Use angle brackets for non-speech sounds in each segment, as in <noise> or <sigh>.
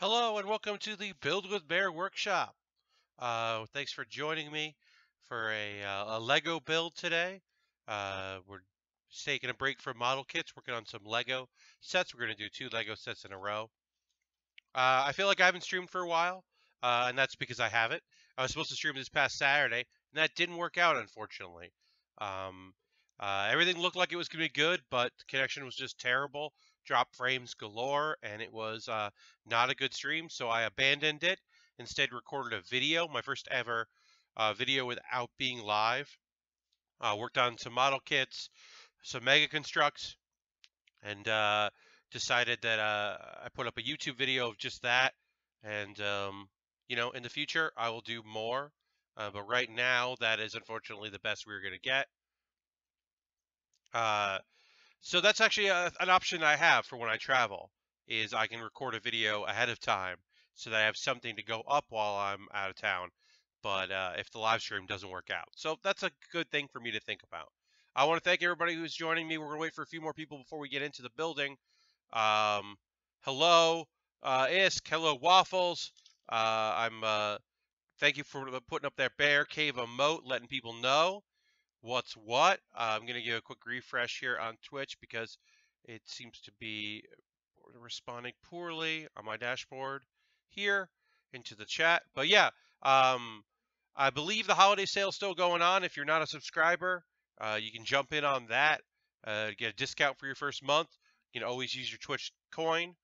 Hello and welcome to the Build with Baer workshop. Uh, thanks for joining me for a, uh, a Lego build today. Uh, we're taking a break from model kits, working on some Lego sets. We're going to do two Lego sets in a row. Uh, I feel like I haven't streamed for a while, uh, and that's because I haven't. I was supposed to stream this past Saturday, and that didn't work out, unfortunately. Um, uh, everything looked like it was going to be good, but the connection was just terrible drop frames galore, and it was uh, not a good stream, so I abandoned it. Instead, recorded a video, my first ever uh, video without being live. Uh, worked on some model kits, some Mega Construx, and uh, decided that uh, I put up a YouTube video of just that. And um, you know, in the future, I will do more. Uh, but right now, that is unfortunately the best we are going to get. Uh, so that's actually a, an option I have for when I travel is I can record a video ahead of time so that I have something to go up while I'm out of town. But uh, if the live stream doesn't work out, so that's a good thing for me to think about. I want to thank everybody who's joining me. We're gonna wait for a few more people before we get into the building. Um, hello, uh, Isk. Hello, Waffles. Uh, I'm. Uh, thank you for putting up that bear cave emote, letting people know what's what. Uh, I'm going to give a quick refresh here on Twitch because it seems to be responding poorly on my dashboard here into the chat. But yeah, um, I believe the holiday sale is still going on. If you're not a subscriber, uh, you can jump in on that, uh, get a discount for your first month. You can always use your Twitch coin.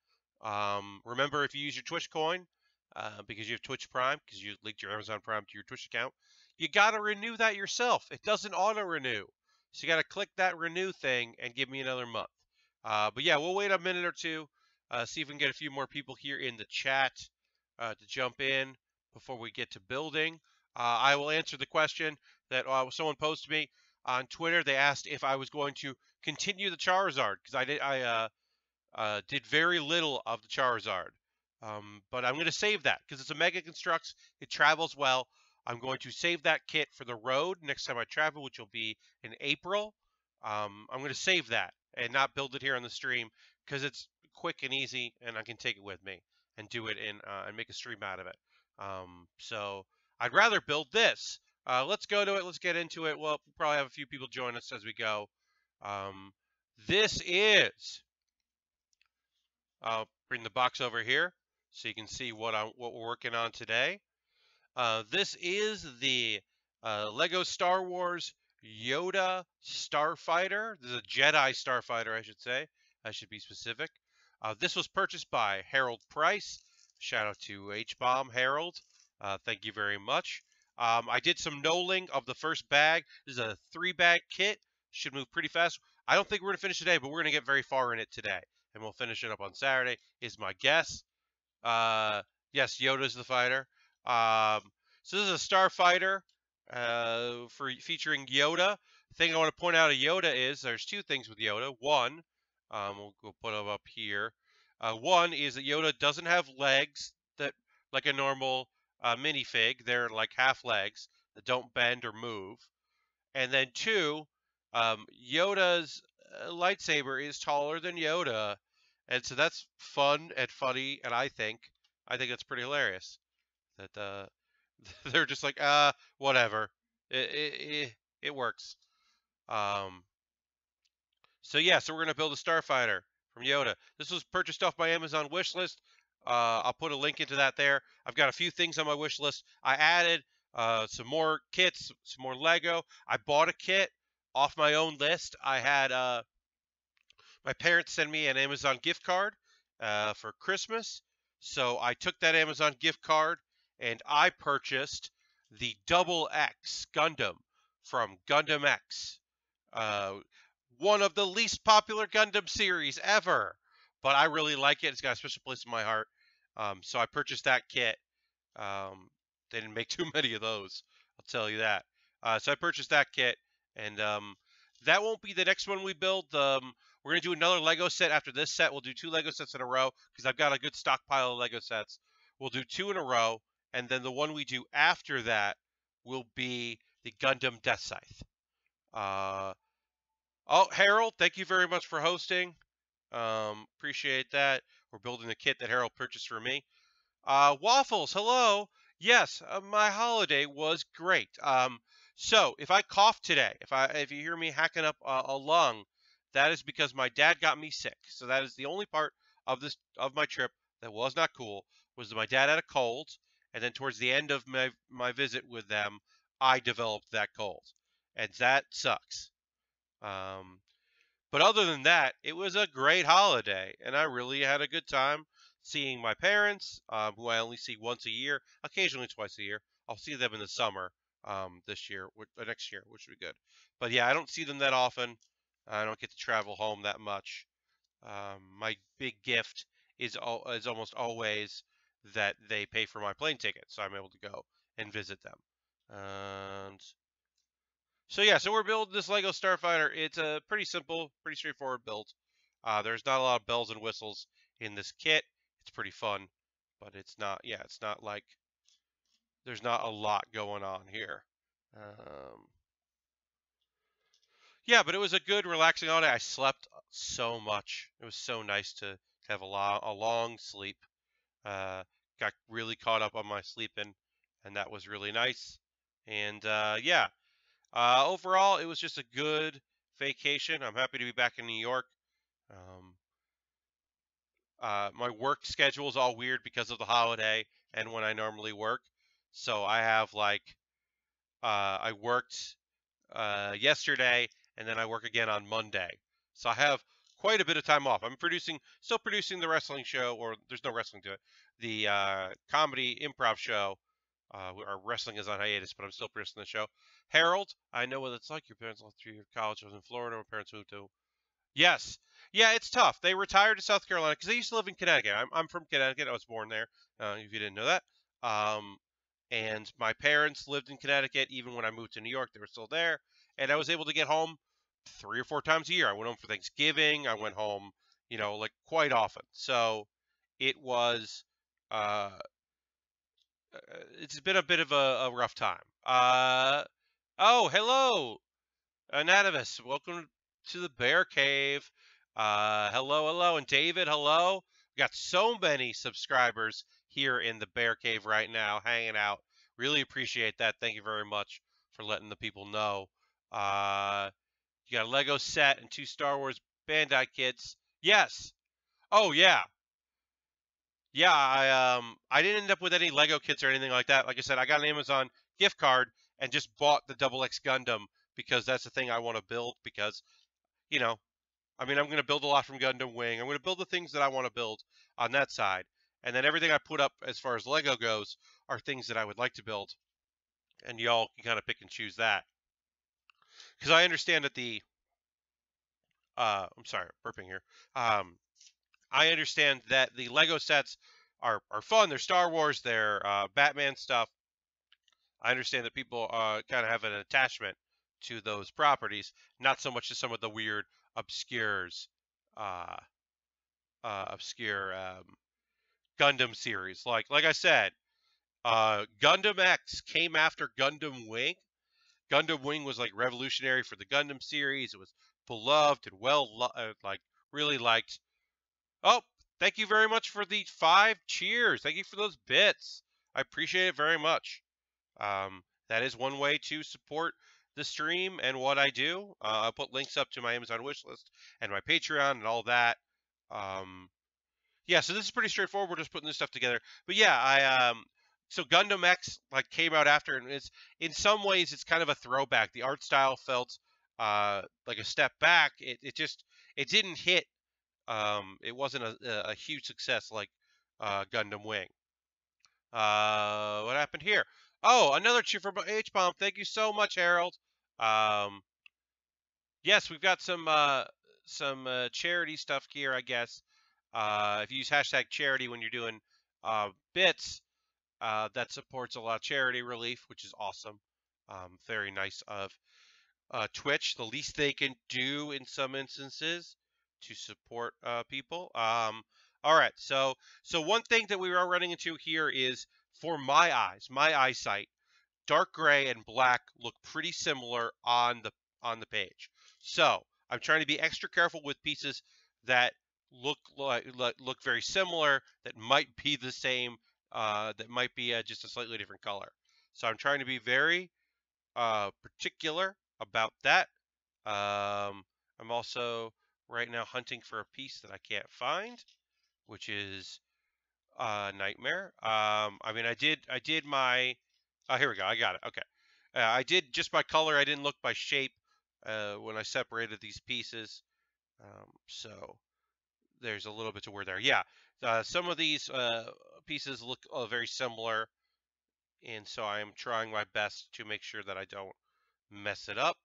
Um, remember, if you use your Twitch coin, uh, because you have Twitch Prime, because you linked your Amazon Prime to your Twitch account, you got to renew that yourself. It doesn't auto renew. So you got to click that renew thing and give me another month. Uh, but yeah, we'll wait a minute or two, uh, see if we can get a few more people here in the chat uh, to jump in before we get to building. Uh, I will answer the question that uh, someone posted me on Twitter. They asked if I was going to continue the Charizard because I did I uh, did very little of the Charizard. Um, but I'm going to save that because it's a Mega Construx. It travels well. I'm going to save that kit for the road next time I travel, which will be in April. Um, I'm going to save that and not build it here on the stream because it's quick and easy, and I can take it with me and do it in uh, and make a stream out of it. Um, so I'd rather build this. Uh, let's go to it. Let's get into it. Well, probably have a few people join us as we go. Um, this is. I'll bring the box over here so you can see what I'm what we're working on today. Uh, this is the uh, Lego Star Wars Yoda Starfighter. This is a Jedi Starfighter, I should say. I should be specific. Uh, this was purchased by Harold Price. Shout out to H-Bomb Harold. Uh, thank you very much. Um, I did some knolling of the first bag. This is a three-bag kit. Should move pretty fast. I don't think we're going to finish today, but we're going to get very far in it today. And we'll finish it up on Saturday, is my guess. Uh, yes, Yoda's the fighter. Um, so this is a starfighter uh, for featuring Yoda. The thing I want to point out of Yoda is there's two things with Yoda. One, um, we'll, we'll put them up here. Uh, one is that Yoda doesn't have legs that like a normal uh, minifig. They're like half legs that don't bend or move. And then two, um, Yoda's uh, lightsaber is taller than Yoda, and so that's fun and funny. And I think I think it's pretty hilarious that uh, <laughs> they're just like, uh, whatever. It, it, it, works. Um, so yeah, so we're going to build a starfighter from Yoda. This was purchased off my Amazon wish list. Uh, I'll put a link into that there. I've got a few things on my wish list. I added uh, some more kits, some more Lego. I bought a kit off my own list. I had uh, my parents send me an Amazon gift card uh, for Christmas. So I took that Amazon gift card and I purchased the Double X Gundam from Gundam X. Uh, one of the least popular Gundam series ever, but I really like it. It's got a special place in my heart. Um, so I purchased that kit. Um, they didn't make <laughs> too many of those, I'll tell you that. Uh, so I purchased that kit, and um, that won't be the next one we build. Um, we're going to do another Lego set after this set. We'll do two Lego sets in a row because I've got a good stockpile of Lego sets. We'll do two in a row, and then the one we do after that will be the Gundam Death Scythe. Uh, oh, Harold, thank you very much for hosting. Um, appreciate that. We're building the kit that Harold purchased for me. Uh, waffles, hello. Yes, uh, my holiday was great. Um, so if I cough today, if I if you hear me hacking up a, a lung, that is because my dad got me sick. So that is the only part of this of my trip that was not cool. Was that my dad had a cold, and then towards the end of my my visit with them, I developed that cold, and that sucks. Um, but other than that, it was a great holiday, and I really had a good time seeing my parents, um, who I only see once a year, occasionally twice a year. I'll see them in the summer um, this year, or uh, next year, which would be good. But yeah, I don't see them that often. I don't get to travel home that much. Um, my big gift is is almost always that they pay for my plane ticket, so I'm able to go and visit them. And so yeah, so we're building this Lego Starfighter. It's a pretty simple, pretty straightforward build. Uh, there's not a lot of bells and whistles in this kit. It's pretty fun, but it's not. Yeah, it's not like there's not a lot going on here. Um, yeah, but it was a good, relaxing holiday. I slept so much. It was so nice to have a long, a long sleep. Uh, got really caught up on my sleeping, and that was really nice. And uh, yeah, uh, overall, it was just a good vacation. I'm happy to be back in New York. Um, uh, my work schedule is all weird because of the holiday and when I normally work. So I have like, uh, I worked uh, yesterday and then I work again on Monday. So I have quite a bit of time off. I'm producing, still producing the wrestling show, or there's no wrestling to it, the uh, comedy improv show. Uh, our wrestling is on hiatus, but I'm still producing the show. Harold, I know what it's like. Your parents left you college. I was in Florida. My parents moved to. Yes. Yeah, it's tough. They retired to South Carolina because they used to live in Connecticut. I'm, I'm from Connecticut. I was born there, uh, if you didn't know that. Um, and my parents lived in Connecticut even when I moved to New York. They were still there. And I was able to get home three or four times a year. I went home for Thanksgiving. I went home, you know, like quite often. So it was, uh, uh it's been a bit of a, a rough time. Uh, oh, hello, Anatomus. Welcome to the Bear Cave. Uh, hello, hello. And David, hello. We got so many subscribers here in the Bear Cave right now, hanging out. Really appreciate that. Thank you very much for letting the people know. Uh, you got a Lego set and two Star Wars Bandai kits. Yes. Oh yeah. Yeah, I um I didn't end up with any Lego kits or anything like that. Like I said, I got an Amazon gift card and just bought the Double X Gundam because that's the thing I want to build because you know, I mean, I'm going to build a lot from Gundam Wing. I'm going to build the things that I want to build on that side. And then everything I put up as far as Lego goes are things that I would like to build. And y'all can kind of pick and choose that because I understand that the uh, I'm sorry, burping here. Um, I understand that the Lego sets are are fun. They're Star Wars. They're uh, Batman stuff. I understand that people uh, kind of have an attachment to those properties, not so much to some of the weird obscures, uh, uh, obscure um, Gundam series. Like like I said, uh, Gundam X came after Gundam Wing, Gundam Wing was like revolutionary for the Gundam series. It was beloved and well, uh, like really liked. Oh, thank you very much for the five cheers. Thank you for those bits. I appreciate it very much. Um, that is one way to support the stream and what I do. Uh, I'll put links up to my Amazon wishlist and my Patreon and all that. Um, yeah, so this is pretty straightforward. We're just putting this stuff together. But yeah, I um, so Gundam X like came out after, and it's in some ways it's kind of a throwback. The art style felt uh, like a step back. It, it just it didn't hit. Um, it wasn't a, a huge success like uh, Gundam Wing. Uh, what happened here? Oh, another cheer for H bomb. Thank you so much, Harold. Um, yes, we've got some uh, some uh, charity stuff here, I guess. Uh, if you use hashtag charity when you're doing uh, bits, uh, that supports a lot of charity relief, which is awesome. Um, very nice of uh, Twitch. The least they can do in some instances to support uh, people. Um, all right, so so one thing that we are running into here is for my eyes, my eyesight, dark gray and black look pretty similar on the on the page. So I'm trying to be extra careful with pieces that look like look very similar that might be the same uh, that might be uh, just a slightly different color. So I'm trying to be very uh, particular about that. Um, I'm also right now hunting for a piece that I can't find, which is a nightmare. Um, I mean, I did I did my oh here we go. I got it. Okay, uh, I did just by color. I didn't look by shape uh, when I separated these pieces. Um, so there's a little bit to where there. Yeah, uh, some of these uh, pieces look uh, very similar, and so I am trying my best to make sure that I don't mess it up.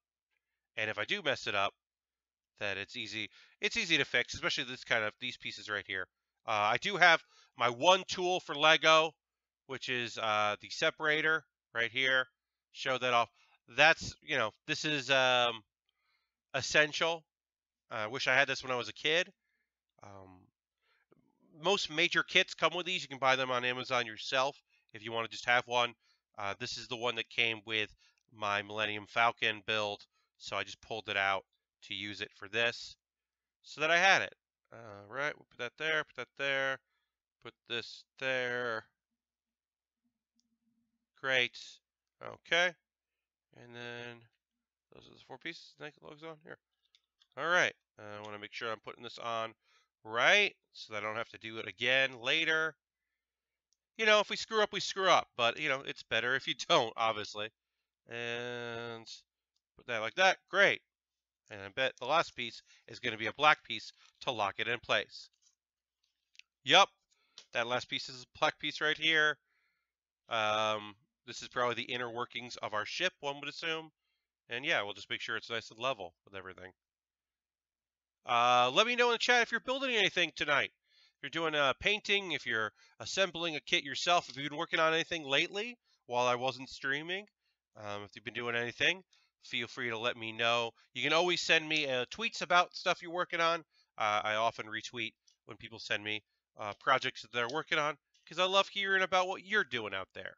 And if I do mess it up, that it's easy it's easy to fix, especially this kind of these pieces right here. Uh, I do have my one tool for Lego, which is uh, the separator right here. Show that off. That's you know this is um, essential. I wish I had this when I was a kid. Um, most major kits come with these. You can buy them on Amazon yourself if you want to just have one. Uh, this is the one that came with my Millennium Falcon build, so I just pulled it out to use it for this so that I had it. All right, we'll put that there, put that there, put this there. Great. Okay. And then those are the four pieces. Naked logs on here. All right. Uh, I want to make sure I'm putting this on right so that I don't have to do it again later. You know, if we screw up, we screw up. But, you know, it's better if you <laughs> don't, obviously. And put that like that. Great. And I bet the last piece is going to be a black piece to lock it in place. Yup. That last piece is a black piece right here. Um, this is probably the inner workings of our ship, one would assume. And yeah, we'll just make sure it's nice and level with everything. Uh, let me know in the chat if you're building anything tonight. If you're doing a painting, if you're assembling a kit yourself, if you've been working on anything lately while I wasn't streaming, um, if you've been doing anything, feel free to let me know. You can always send me uh, tweets about stuff you're working on. Uh, I often retweet when people send me uh, projects that they're working on because I love hearing about what you're doing out there.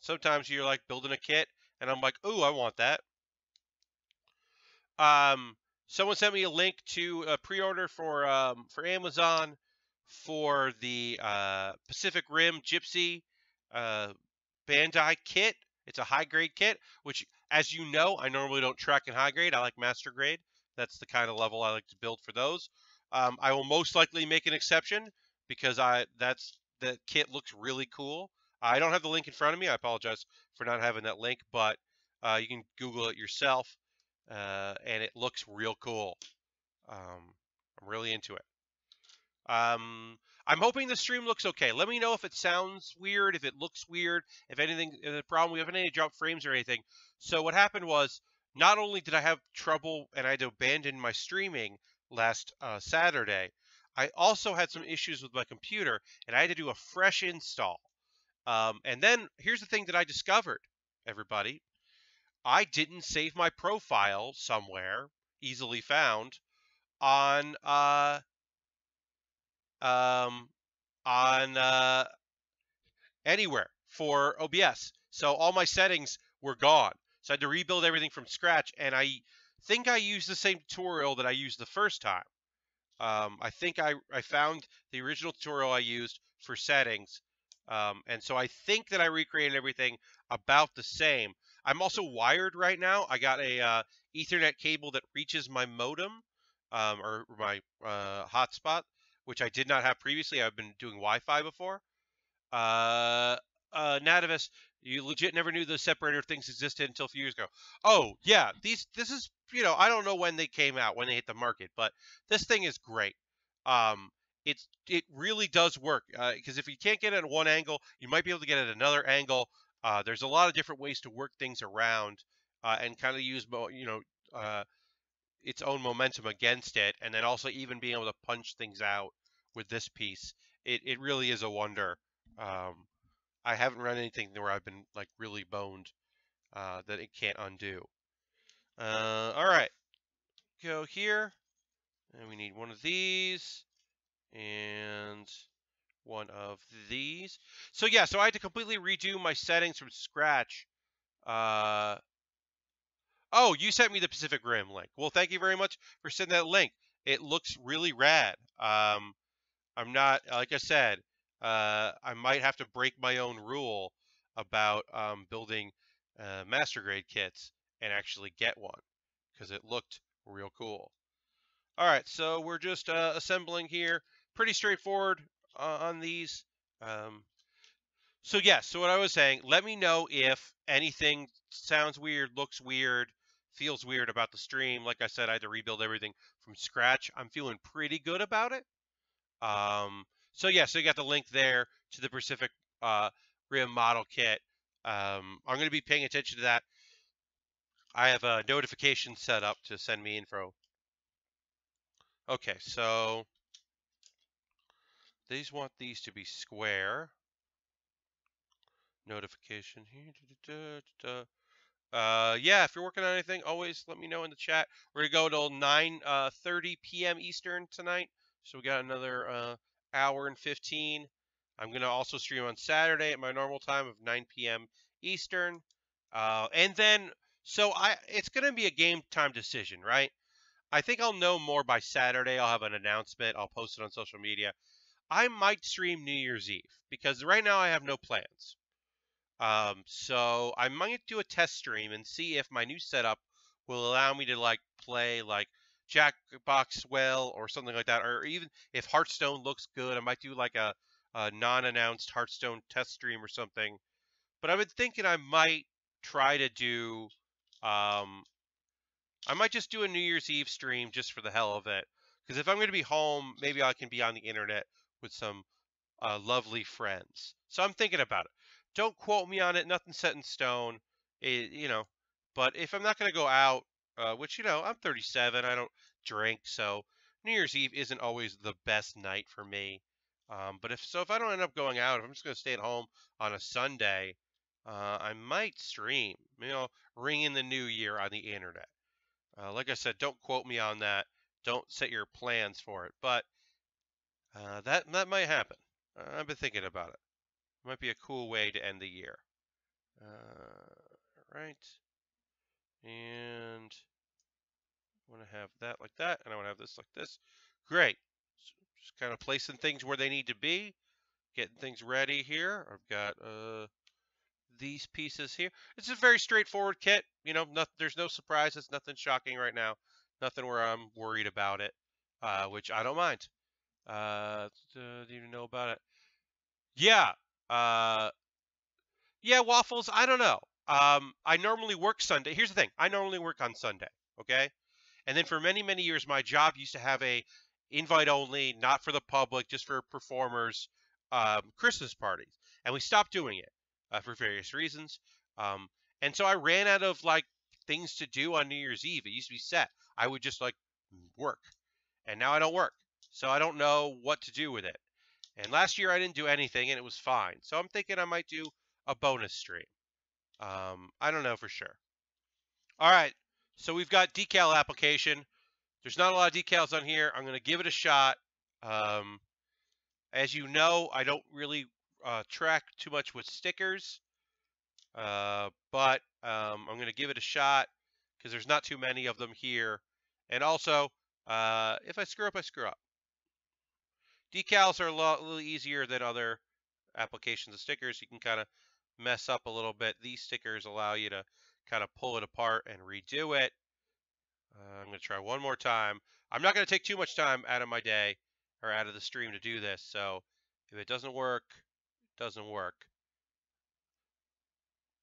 Sometimes you're like building a kit, and I'm like, "Ooh, I want that." Um, someone sent me a link to a pre-order for um, for Amazon for the uh, Pacific Rim Gipsy uh, Bandai kit. It's a high grade kit, which, as you know, I normally don't track in high grade. I like master grade. That's the kind of level I like to build for those. Um, I will most likely make an exception because I that's the kit looks really cool. I don't have the link in front of me. I apologize for not having that link, but uh, you can Google it yourself, uh, and it looks real cool. Um, I'm really into it. Um, I'm hoping the stream looks okay. Let me know if it sounds weird, if it looks weird, if anything, if the problem, we haven't any drop frames or anything. So what happened was, not only did I have trouble and I had to abandon my streaming last uh, Saturday, I also had some issues with my computer and I had to do a fresh install. Um, and then here's the thing that I discovered, everybody. I didn't save my profile somewhere, easily found, on uh, um, on uh, anywhere for OBS. So all my settings were gone. So I had to rebuild everything from scratch. And I think I used the same tutorial that I used the first time. Um, I think I, I found the original tutorial I used for settings. Um, and so I think that I recreated everything about the same. I'm also wired right now. I got a uh, Ethernet cable that reaches my modem um, or my uh, hotspot which I did not have previously. I've been doing Wi-Fi before. Uh, uh, Nativis, you legit never knew the separator things existed until a few years ago. Oh yeah, these this is you know I don't know when they came out when they hit the market, but this thing is great. Um, it's it really does work because uh, if you can't get it at one angle, you might be able to get it at another angle. Uh, there's a lot of different ways to work things around uh, and kind of use you know uh, its own momentum against it, and then also even being able to punch things out with this piece, it, it really is a wonder. Um, I haven't run anything where I've been like really boned uh, that it can't undo. Uh, all right, go here, and we need one of these and one of these. So yeah, so I had to completely redo my settings from scratch uh, Oh, you sent me the Pacific Rim link. Well, thank you very much for sending that link. It looks really rad. Um, I'm not, like I said, uh, I might have to break my own rule about um, building uh, master grade kits and actually get one because it looked real cool. All right, so we're just uh, assembling here. Pretty straightforward uh, on these. Um, so yes, so what I was saying, let me know if anything sounds weird, looks weird, feels weird about the stream. Like I said, I had to rebuild everything from scratch. I'm feeling pretty good about it. Um, so yeah, so you got the link there to the Pacific uh, Rim model kit. Um, I'm going to be paying attention to that. I have a notification set up to send me info. Okay, so these want these to be square. Notification here. Uh, yeah, if you're working on anything, always let me know in the chat. We're gonna go till 9 uh, 30 p.m. Eastern tonight, so we got another uh, hour and 15. I'm gonna also stream on Saturday at my normal time of 9 p.m. Eastern, uh, and then so I it's gonna be a game time decision, right? I think I'll know more by Saturday. I'll have an announcement. I'll post it on social media. I might stream New Year's Eve because right now I have no plans. Um, so I might do a test stream and see if my new setup will allow me to like play like Jackbox well or something like that, or even if Hearthstone looks good, I might do like a, a non-announced Hearthstone test stream or something. But I've been thinking I might try to do, um, I might just do a New Year's Eve stream just for the hell of it. Because if I'm going to be home, maybe I can be on the internet with some uh, lovely friends. So I'm thinking about it. Don't quote me on it. Nothing set in stone. It, you know, but if I'm not going to go out, uh, which you know, I'm 37. I don't drink, so New Year's Eve isn't always the best night for me. Um, but if so, if I don't end up going out, if I'm just going to stay at home on a Sunday, uh, I might stream. You know, ring in the new year on the internet. Uh, like I said, don't quote me on that. Don't set your plans for it, but uh, that that might happen. I've been thinking about it. Might be a cool way to end the year. Uh, right. And I want to have that like that, and I want to have this like this. Great. So just kind of placing things where they need to be, getting things ready here. I've got uh, these pieces here. It's a very straightforward kit. You know, not, there's no surprises, nothing shocking right now, nothing where I'm worried about it, uh, which I don't mind. Uh, do you know about it? Yeah, uh, yeah, waffles. I don't know. Um, I normally work Sunday. Here's the thing. I normally work on Sunday. Okay, and then for many many years, my job used to have a invite only, not for the public, just for performers, um, Christmas parties, and we stopped doing it uh, for various reasons. Um, and so I ran out of like things to do on New Year's Eve. It used to be set. I would just like work, and now I don't work, so I don't know what to do with it. And last year I didn't do anything and it was fine. So I'm thinking I might do a bonus stream. Um, I don't know for sure. All right. So we've got decal application. There's not a lot of decals on here. I'm going to give it a shot. Um, as you know, I don't really uh, track too much with stickers. Uh, but um, I'm going to give it a shot because there's not too many of them here. And also, uh, if I screw up, I screw up. Decals are a little easier than other applications of stickers. You can kind of mess up a little bit. These stickers allow you to kind of pull it apart and redo it. Uh, I'm going to try one more time. I'm not going to take too much time out of my day or out of the stream to do this. So if it doesn't work, it doesn't work.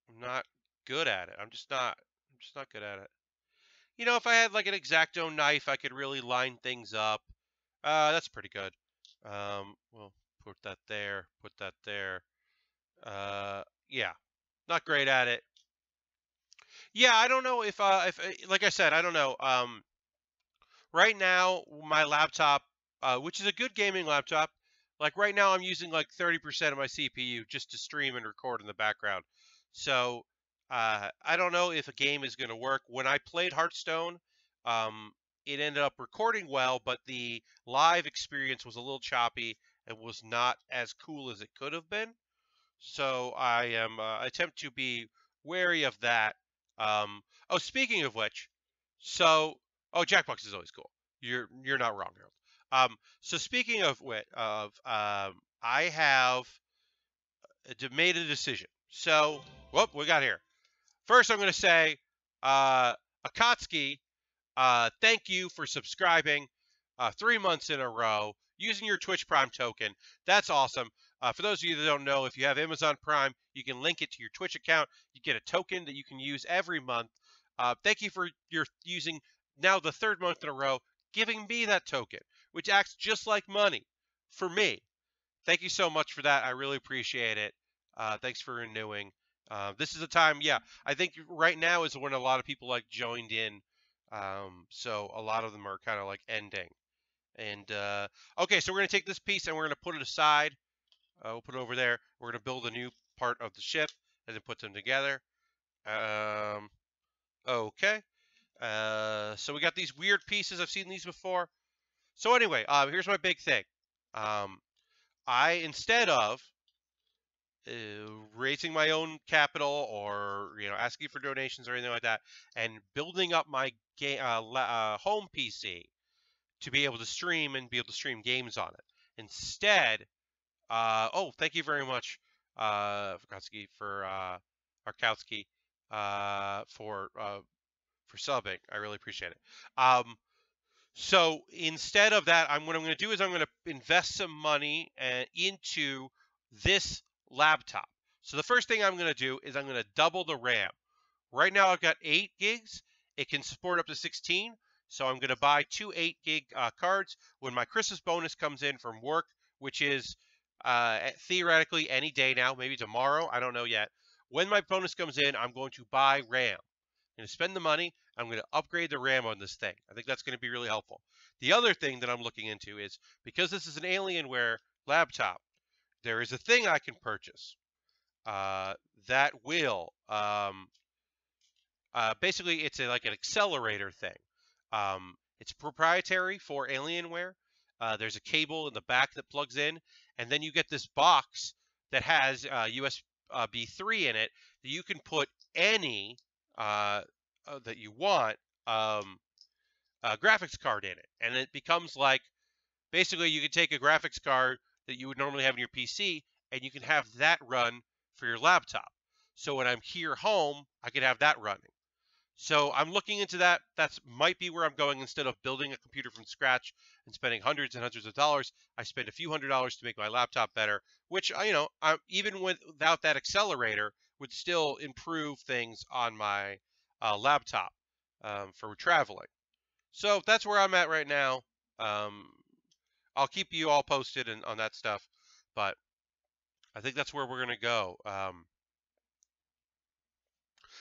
I'm not good at it. I'm just not. I'm just not good at it. You know, if I had like an X-Acto knife, I could really line things up. Uh, that's pretty good. Um, we'll put that there, put that there. Uh, yeah, not great at it. Yeah, I don't know if, uh, if, uh, like I said, I don't know. Um, right now, my laptop, uh, which is a good gaming laptop, like right now, I'm using like 30% of my CPU just to stream and record in the background. So, uh, I don't know if a game is going to work. When I played Hearthstone, um, it ended up recording well, but the live experience was a little choppy and was not as cool as it could have been. So I am uh, attempt to be wary of that. Um, oh, speaking of which, so oh, Jackbox is always cool. You're you're not wrong, Harold. Um, so speaking of of um, I have uh, made a decision. So, whoop, we got here. First, I'm going to say, uh, Akatsuki, uh, thank you for subscribing uh, three months in a row using your Twitch Prime token. That's awesome. Uh, for those of you that don't know, if you have Amazon Prime, you can link it to your Twitch account. You get a token that you can use every month. Uh, thank you for your using now the third month in a row, giving me that token, which acts just like money for me. Thank you so much for that. I really appreciate it. Uh, thanks for renewing. Uh, this is a time, yeah. I think right now is when a lot of people like joined in. Um, so a lot of them are kind of like ending. And uh, okay, so we're gonna take this piece and we're gonna put it aside. Uh, we'll put it over there. We're gonna build a new part of the ship and then put them together. Um, okay. Uh, so we got these weird pieces. I've seen these before. So anyway, uh, here's my big thing. Um, I instead of uh, raising my own capital or you know asking for donations or anything like that, and building up my game uh, uh, home PC to be able to stream and be able to stream games on it. Instead, uh, oh, thank you very much, uh, for uh, Arkowski uh, for for subbing. I really appreciate it. Um, so instead of that, I'm what I'm going to do is I'm going to invest some money uh, into this laptop. So the first thing I'm going to do is I'm going to double the RAM. Right now I've got 8 gigs. It can support up to 16. So I'm going to buy two 8 gig uh, cards when my Christmas bonus comes in from work, which is uh, theoretically any day now, maybe tomorrow. I don't know yet. When my bonus comes in, I'm going to buy RAM. I'm going to spend the money. I'm going to upgrade the RAM on this thing. I think that's going to be really helpful. The other thing that I'm looking into is because this is an Alienware laptop, there is a thing I can purchase uh, that will um, uh, basically it's a, like an accelerator thing. Um, it's proprietary for Alienware. Uh, there's a cable in the back that plugs in, and then you get this box that has uh, USB 3 in it that you can put any uh, uh, that you want um, graphics card in it, and it becomes like basically you can take a graphics card that you would normally have in your PC, and you can have that run for your laptop. So when I'm here home, I can have that running. So I'm looking into that. That's might be where I'm going instead of building a computer from scratch and spending hundreds and hundreds of dollars. I spend a few hundred dollars to make my laptop better, which you know, I, even without that accelerator, would still improve things on my uh, laptop um, for traveling. So that's where I'm at right now. Um, I'll keep you all posted on that stuff, but I think that's where we're gonna go. Um,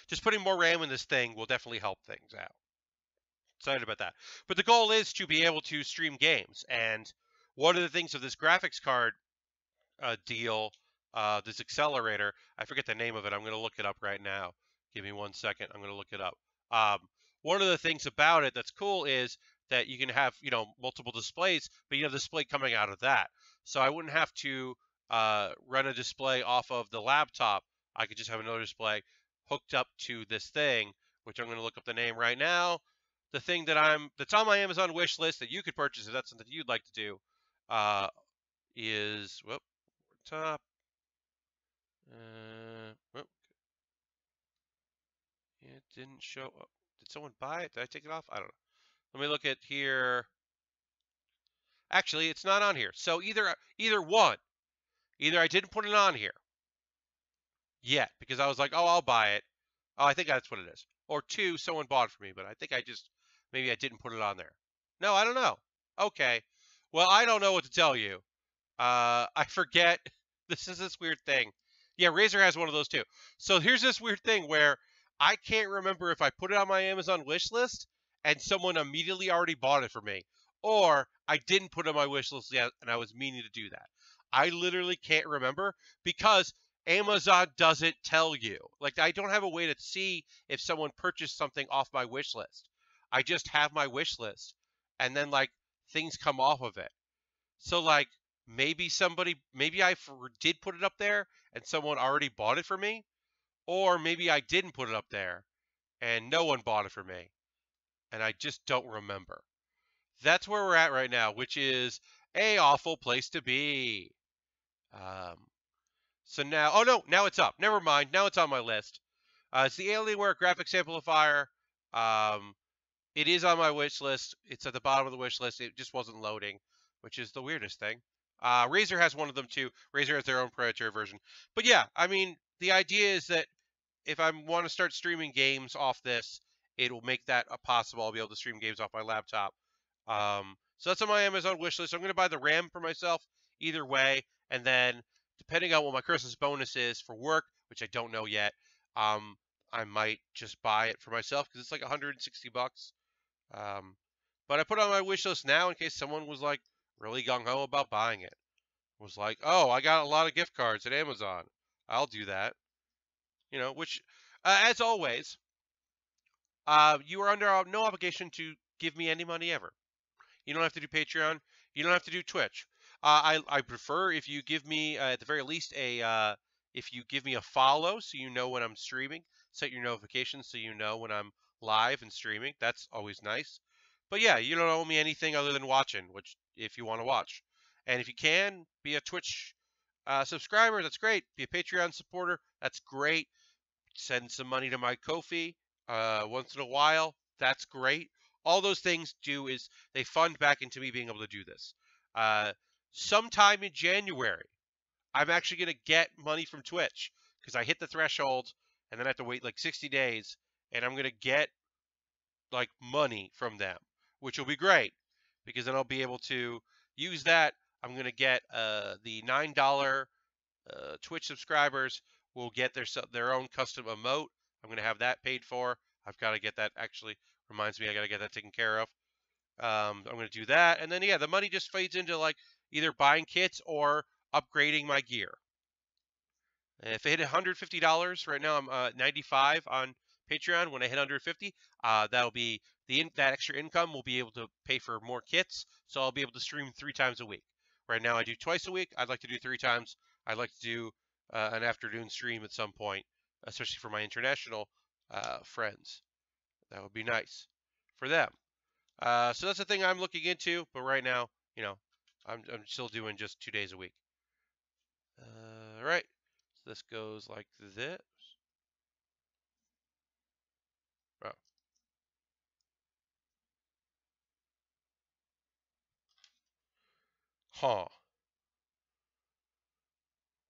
just putting more RAM in this thing will definitely help things out. Excited about that. But the goal is to be able to stream games. And one of the things of this graphics card uh, deal, uh, this accelerator, I forget the name of it. I'm going to look it up right now. Give me one second. I'm going to look it up. Um, one of the things about it that's cool is that you can have, you know, multiple displays, but you have the display coming out of that. So I wouldn't have to uh, run a display off of the laptop. I could just have another display hooked up to this thing, which I'm going to look up the name right now. The thing that I'm that's on my Amazon wish list that you could purchase if that's something you'd like to do uh, is whoop top. Uh, whoop. It didn't show. Oh, did someone buy it? Did I take it off? I don't know. Let me look at here. Actually, it's not on here. So either either one, either I didn't put it on here, yet because I was like, oh, I'll buy it. Oh, I think that's what it is. Or two, someone bought it for me, but I think I just maybe I didn't put it on there. No, I don't know. Okay. Well, I don't know what to tell you. Uh, <laughs> I forget. This is this weird thing. Yeah, Razer has one of those too. So here's this weird thing where I can't remember if I put it on my Amazon wish list and someone immediately already bought it for me, or I didn't put it on my wish list yet and I was meaning to do that. I literally can't remember because Amazon doesn't tell you. Like I don't have a way to see if someone purchased something off my wish list. I just have my wish list and then like things come off of it. So like maybe somebody maybe I did put it up there and someone already bought it for me or maybe I didn't put it up there and no one bought it for me and I just don't remember. That's where we're at right now, which is a awful place to be. Um, so now, oh no, now it's up. Never mind. Now it's on my list. Uh, it's the Alienware graphics amplifier. Um, it is on my wish list. It's at the bottom of the wish list. It just wasn't loading, which is the weirdest thing. Uh, Razer has one of them too. Razer has their own proprietary version. But yeah, I mean, the idea is that if I want to start streaming games off this, it will make that possible. I'll be able to stream games off my laptop. Um, so that's on my Amazon wish list. I'm going to buy the RAM for myself either way, and then depending on what my Christmas bonus is for work, which I don't know yet, um, I might just buy it for myself because it's like 160 bucks. Um, but I put on my wish list now in case someone was like really gung ho about buying it. Was like, oh, I got a lot of gift cards at Amazon. I'll do that. You know, which, uh, as always, uh, you are under no obligation to give me any money ever. You don't have to do Patreon. You don't have to do Twitch. Uh, I I prefer if you give me uh, at the very least a uh, if you give me a follow so you know when I'm streaming. Set your notifications so you know when I'm live and streaming. That's always nice. But yeah, you don't owe me anything other than watching, which if you want to watch. And if you can, be a Twitch uh, subscriber, that's great. Be a Patreon supporter, that's great. Send some money to my Ko-fi uh, once in a while. That's great. All those things do is they fund back into me being able to do this. Uh, sometime in January, I'm actually going to get money from Twitch because I hit the threshold and then I have to wait like 60 days and I'm going to get like money from them, which will be great because then I'll be able to use that. I'm going to get uh, the $9 uh, Twitch subscribers will get their their own custom emote I'm going to have that paid for. I've got to get that actually reminds me I got to get that taken care of. Um, I'm going to do that. And then, yeah, the money just fades into like either buying kits or upgrading my gear. And if it hit $150 right now, I'm uh, 95 on Patreon. When I hit 150, uh, that'll be the in, that extra income will be able to pay for more kits. So I'll be able to stream three times a week. Right now, I do twice a week. I'd like to do three times. I'd like to do uh, an afternoon stream at some point especially for my international uh, friends. That would be nice for them. Uh, so that's the thing I'm looking into. But right now, you know, I'm, I'm still doing just two days a week. Uh, all right. So this goes like this. Oh. Huh.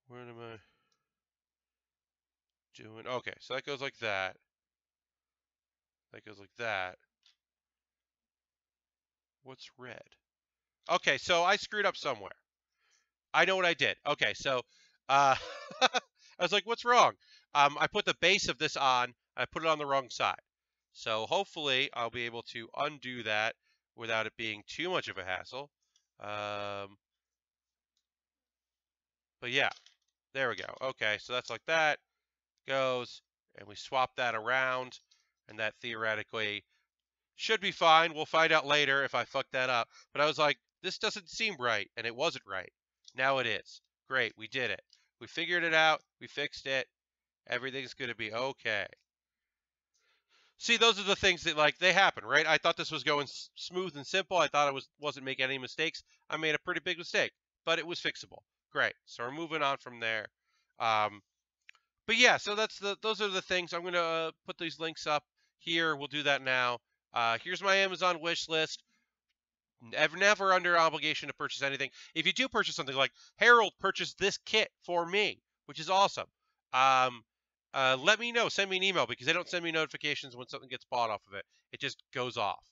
Where am I? Doing, okay, so that goes like that. That goes like that. What's red? Okay, so I screwed up somewhere. I know what I did. Okay, so uh, <laughs> I was like, what's wrong? Um, I put the base of this on. I put it on the wrong side. So hopefully I'll be able to undo that without it being too much of a hassle. Um, but yeah, there we go. Okay, so that's like that goes, and we swap that around, and that theoretically should be fine. We'll find out later if I fuck that up. But I was like, this doesn't seem right, and it wasn't right. Now it is. Great, we did it. We figured it out. We fixed it. Everything's going to be okay. See, those are the things that like they happen, right? I thought this was going smooth and simple. I thought I was wasn't making any mistakes. I made a pretty big mistake, but it was fixable. Great. So we're moving on from there. Um, but yeah, so that's the those are the things. I'm gonna uh, put these links up here. We'll do that now. Uh, here's my Amazon wish list. Never, never under obligation to purchase anything. If you do purchase something like Harold purchased this kit for me, which is awesome. Um, uh, let me know. Send me an email because they don't send me notifications when something gets bought off of it. It just goes off.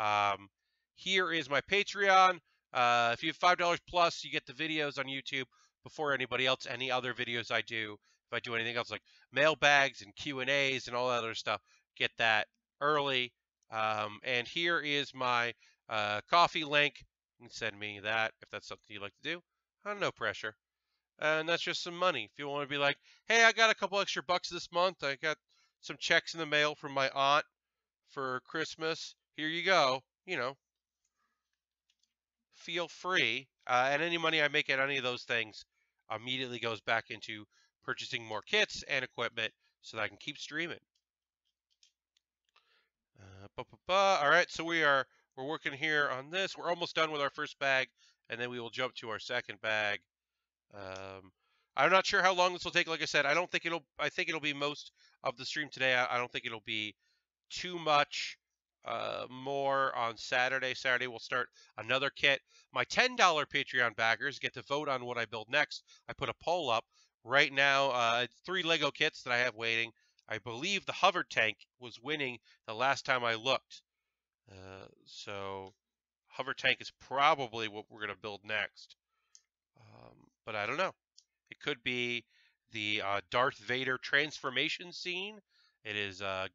Um, here is my Patreon. Uh, if you have five dollars plus, you get the videos on YouTube before anybody else. Any other videos I do if I do anything else like mailbags and Q and A's and all that other stuff, get that early. Um, and here is my uh, Ko-fi link. You can send me that if that's something you'd like to do. Uh, no pressure. And that's just some money. If you want to be like, hey, I got a couple extra bucks this month. I got some checks in the mail from my aunt for Christmas. Here you go. You know, feel free. Uh, and any money I make at any of those things immediately goes back into purchasing more kits and equipment so that I can keep streaming. Uh. All right, so we are we're working here on this. We're almost done with our first bag, and then we will jump to our second bag. Um, I'm not sure how long this will take. Like I said, I don't think it'll. I think it'll be most of the stream today. I, I don't think it'll be too much uh, more on Saturday. Saturday we'll start another kit. My $10 Patreon backers get to vote on what I build next. I put a poll up right now. Uh, three Lego kits that I have waiting. I believe the hover tank was winning the last time I looked. Uh, so hover tank is probably what we're going to build next. Um, but I don't know. It could be the uh, Darth Vader transformation scene. It is uh,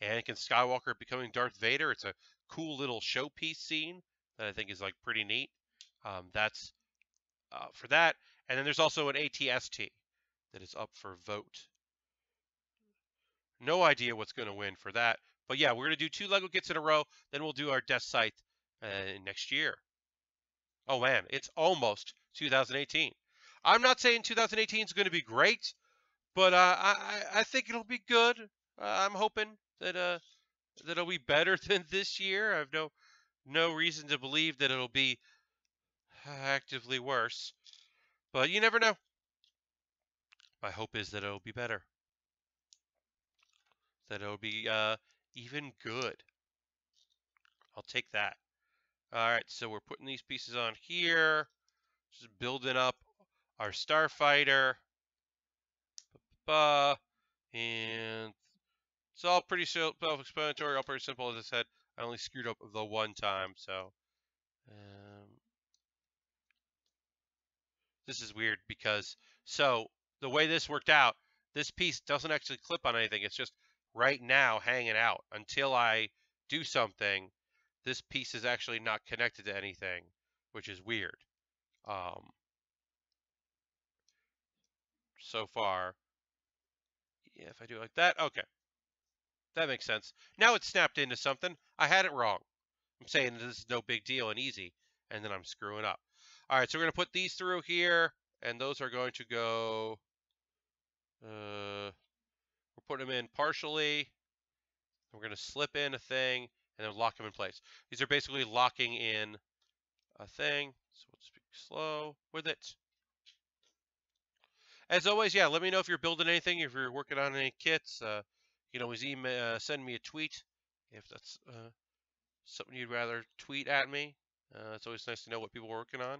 Anakin Skywalker becoming Darth Vader. It's a cool little showpiece scene that I think is like pretty neat. Um, that's uh, for that. And then there's also an ATST that is up for vote. No idea what's going to win for that. But yeah, we're going to do two Lego kits in a row. Then we'll do our Death Scythe uh, next year. Oh man, it's almost 2018. I'm not saying 2018 is going to be great, but uh, I, I think it'll be good. Uh, I'm hoping that uh, that it'll be better <laughs> than this year. I have no no reason to believe that it'll be actively worse, but you never know. My hope is that it'll be better. That it'll be uh, even good. I'll take that. All right, so we're putting these pieces on here, just building up our starfighter. And it's all pretty self-explanatory, all pretty simple. As I said, I only screwed up the one time, so. Um, this is weird because, so, the way this worked out, this piece doesn't actually clip on anything. It's just right now hanging out until I do something. This piece is actually not connected to anything, which is weird. Um, so far. Yeah, if I do it like that, okay. That makes sense. Now it's snapped into something. I had it wrong. I'm saying this is no big deal and easy, and then I'm screwing up. All right, so we're going to put these through here, and those are going to go... Uh, we're putting them in partially. We're going to slip in a thing, and then lock them in place. These are basically locking in a thing. So we'll be slow with it. As always, yeah, let me know if you're building anything, if you're working on any kits. Uh, you can always email, uh, send me a tweet if that's uh, something you'd rather tweet at me. Uh, it's always nice to know what people are working on.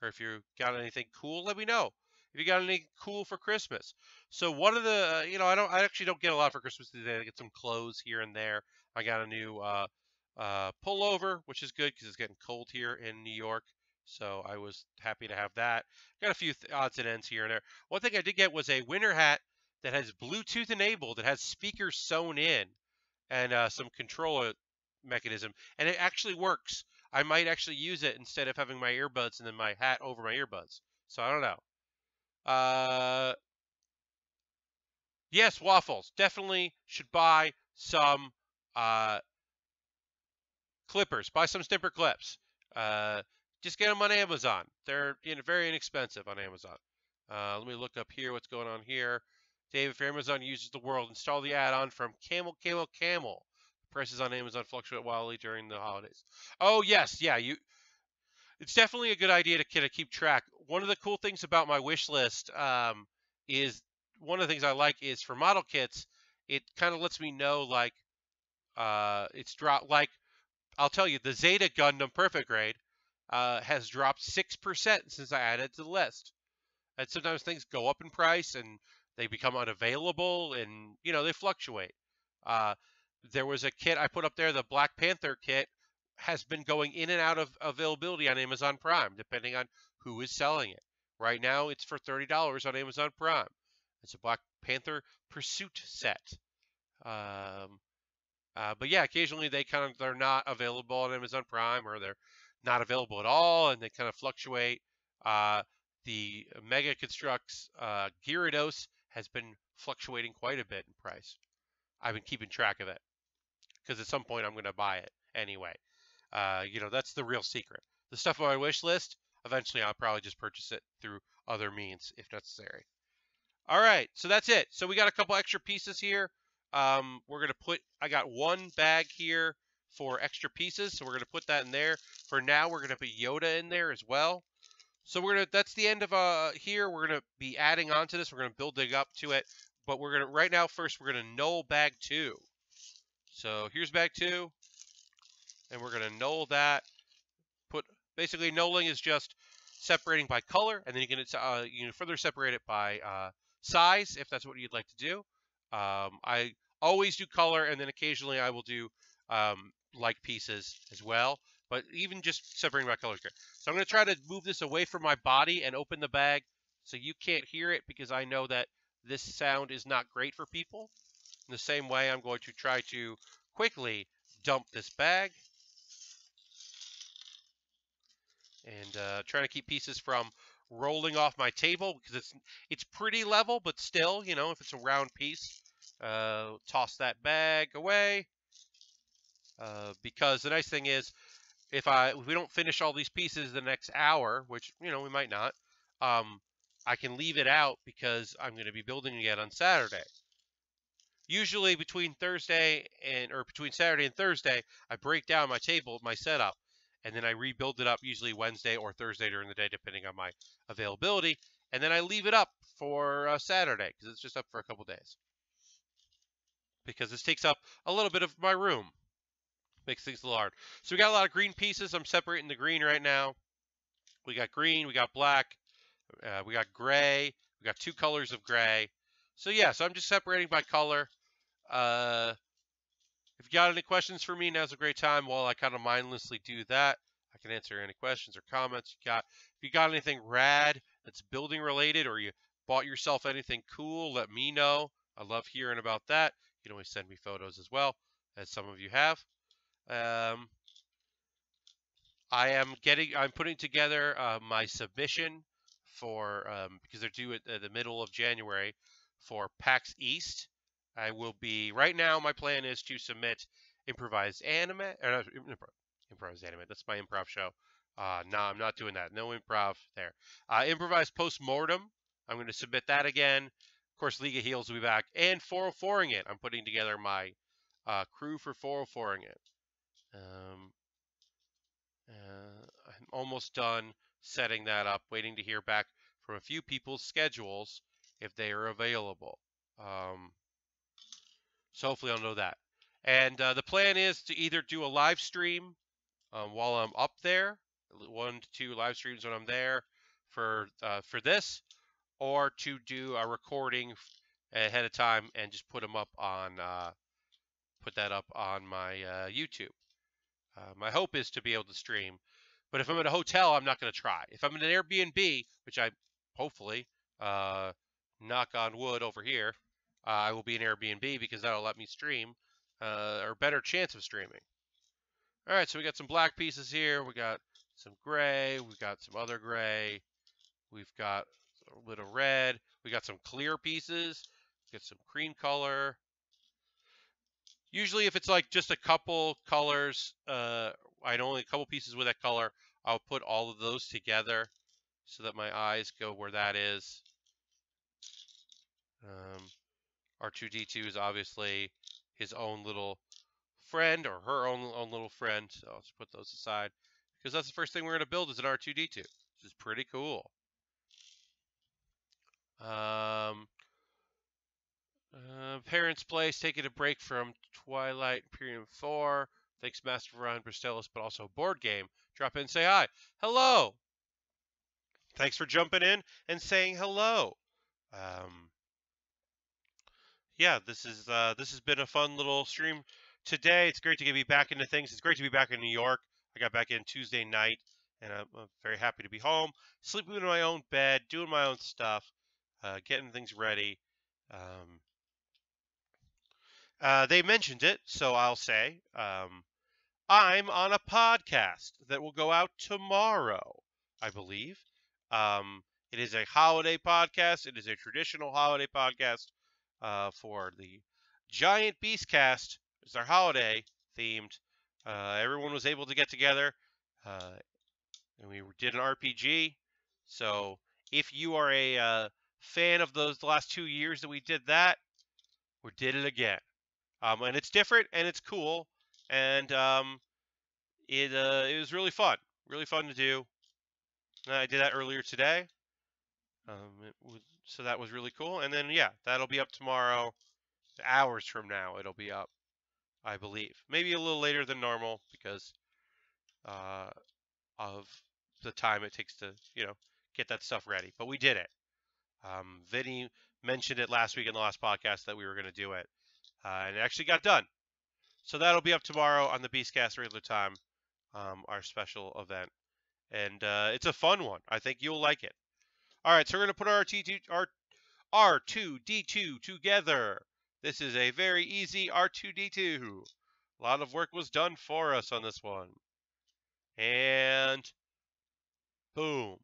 Or if you got anything cool, let me know. If you got anything cool for Christmas. So one of the, uh, you know, I don't, I actually don't get a lot for Christmas today. I get some clothes here and there. I got a new uh, uh, pullover, which is good because it's getting cold here in New York. So I was happy to have that. Got a few odds and ends here and there. One thing I did get was a winter hat that has Bluetooth enabled. It has speakers sewn in and uh, some controller mechanism, and it actually works. I might actually use it instead of having my earbuds and then my hat over my earbuds. So I don't know. Uh, yes, waffles. Definitely should buy some uh, clippers. Buy some snipper clips. Uh, just get them on Amazon. They're you know, very inexpensive on Amazon. Uh, let me look up here what's going on here. David, for Amazon uses the world, install the add-on from Camel Camel Camel. Prices on Amazon fluctuate wildly during the holidays. Oh yes, yeah, you. It's definitely a good idea to kind of keep track. One of the cool things about my wish list um, is one of the things I like is for model kits. It kind of lets me know like uh, it's dropped. Like I'll tell you, the Zeta Gundam Perfect Grade uh, has dropped 6% since I added to the list. And sometimes things go up in price and they become unavailable and, you know, they fluctuate. Uh, there was a kit I put up there, the Black Panther kit has been going in and out of availability on Amazon Prime, depending on who is selling it. Right now, it's for $30 on Amazon Prime. It's a Black Panther Pursuit set. Um, uh, but yeah, occasionally they kind of they're not available on Amazon Prime or they're not available at all, and they kind of fluctuate. Uh, the Mega Construx uh, Gyarados has been fluctuating quite a bit in price. I've been keeping track of it because at some point I'm going to buy it anyway. Uh, you know, that's the real secret. The stuff on my wish list, eventually I'll probably just purchase it through other means if necessary. All right, so that's it. So we got a couple extra pieces here. Um, we're going to put, I got one bag here for extra pieces. So we're going to put that in there. For now, we're going to put Yoda in there as well. So we're gonna. That's the end of uh here. We're gonna be adding on to this. We're gonna build it up to it. But we're gonna right now first we're gonna null bag two. So here's bag two, and we're gonna null that. Put basically nulling is just separating by color, and then you can uh, you can further separate it by uh, size if that's what you'd like to do. Um, I always do color, and then occasionally I will do um, like pieces as well. But even just separating by color. So I'm going to try to move this away from my body and open the bag so you can't hear it because I know that this sound is not great for people. In the same way, I'm going to try to quickly dump this bag. And uh, trying to keep pieces from rolling off my table because it's it's pretty level, but still, you know, if it's a round piece, uh, toss that bag away. Uh, because the nice thing is, if I if we don't finish all these pieces the next hour, which you know we might not, um, I can leave it out because I'm going to be building again on Saturday. Usually between Thursday and or between Saturday and Thursday, I break down my table, my setup, and then I rebuild it up usually Wednesday or Thursday during the day, depending on my availability, and then I leave it up for uh, Saturday because it's just up for a couple days. Because this takes up a little bit of my room, makes things a little hard. So we got a lot of green pieces. I'm separating the green right now. We got green, we got black, uh, we got gray, we got two colors of gray. So yeah, so I'm just separating by color. Uh, if you got any questions for me, now's a great time while I kind of mindlessly do that. I can answer any questions or comments you got. If you got anything rad that's building related or you bought yourself anything cool, let me know. I love hearing about that. You can always send me photos as well, as some of you have. Um, I am getting, I'm putting together uh, my submission for, um, because they're due at, at the middle of January for PAX East. I will be right now. My plan is to submit improvised anime or not, improvised anime. That's my improv show. Uh, no, I'm not doing that. No improv there. Uh, improvised post mortem. I'm going to submit that again. Of course, League of Heels will be back and 404ing it. I'm putting together my uh, crew for 404ing it. Um, uh, I'm almost done setting that up. Waiting to hear back from a few people's schedules if they are available. Um, so hopefully I'll know that. And uh, the plan is to either do a live stream um, while I'm up there, one to two live streams when I'm there for uh, for this, or to do a recording ahead of time and just put them up on uh, put that up on my uh, YouTube. Uh, my hope is to be able to stream, but if I'm at a hotel, I'm not going to try. If I'm in an Airbnb, which I hopefully uh, knock on wood over here, uh, I will be in Airbnb because that'll let me stream uh, or better chance of streaming. All right, so we got some black pieces here. We got some gray. We've got some other gray. We've got a little red. We got some clear pieces. Get some cream color. Usually, if it's like just a couple colors, uh, I only a couple pieces with that color, I'll put all of those together so that my eyes go where that is. Um, R2D2 is obviously his own little friend or her own, own little friend. So I'll just put those aside because that's the first thing we're going to build is an R2D2, which is pretty cool. Um, uh, Parents' Place, taking a break from Twilight Imperium 4. Thanks, Master Ryan Bristellis, but also Board Game. Drop in and say hi. Hello! Thanks for jumping in and saying hello. Um, yeah, this is uh, this has been a fun little stream today. It's great to get me back into things. It's great to be back in New York. I got back in Tuesday night, and I'm, I'm very happy to be home, sleeping in my own bed, doing my own stuff, uh, getting things ready. Um, uh, they mentioned it, so I'll say um, I'm on a podcast that will go out tomorrow, I believe. Um, it is a holiday podcast. It is a traditional holiday podcast uh, for the Giant Beast Cast. It's our holiday themed. Uh, everyone was able to get together, uh, and we did an RPG. So if you are a uh, fan of those last two years that we did that, we did it again. Um, and it's different and it's cool, and um, it uh, it was really fun, really fun to do. I did that earlier today. Um, was, so that was really cool. And then yeah, that'll be up tomorrow. Hours from now, it'll be up, I believe. Maybe a little later than normal because uh, of the time it takes to you know get that stuff ready. But we did it. Um, Vinny mentioned it last week in the last podcast that we were going to do it, uh, and it actually got done. So that'll be up tomorrow on the Beastcast regular time, um, our special event, and uh, it's a fun one. I think you'll like it. All right, so we're going to put our T2, our R2D2 together. This is a very easy R2D2. A lot of work was done for us on this one. And boom.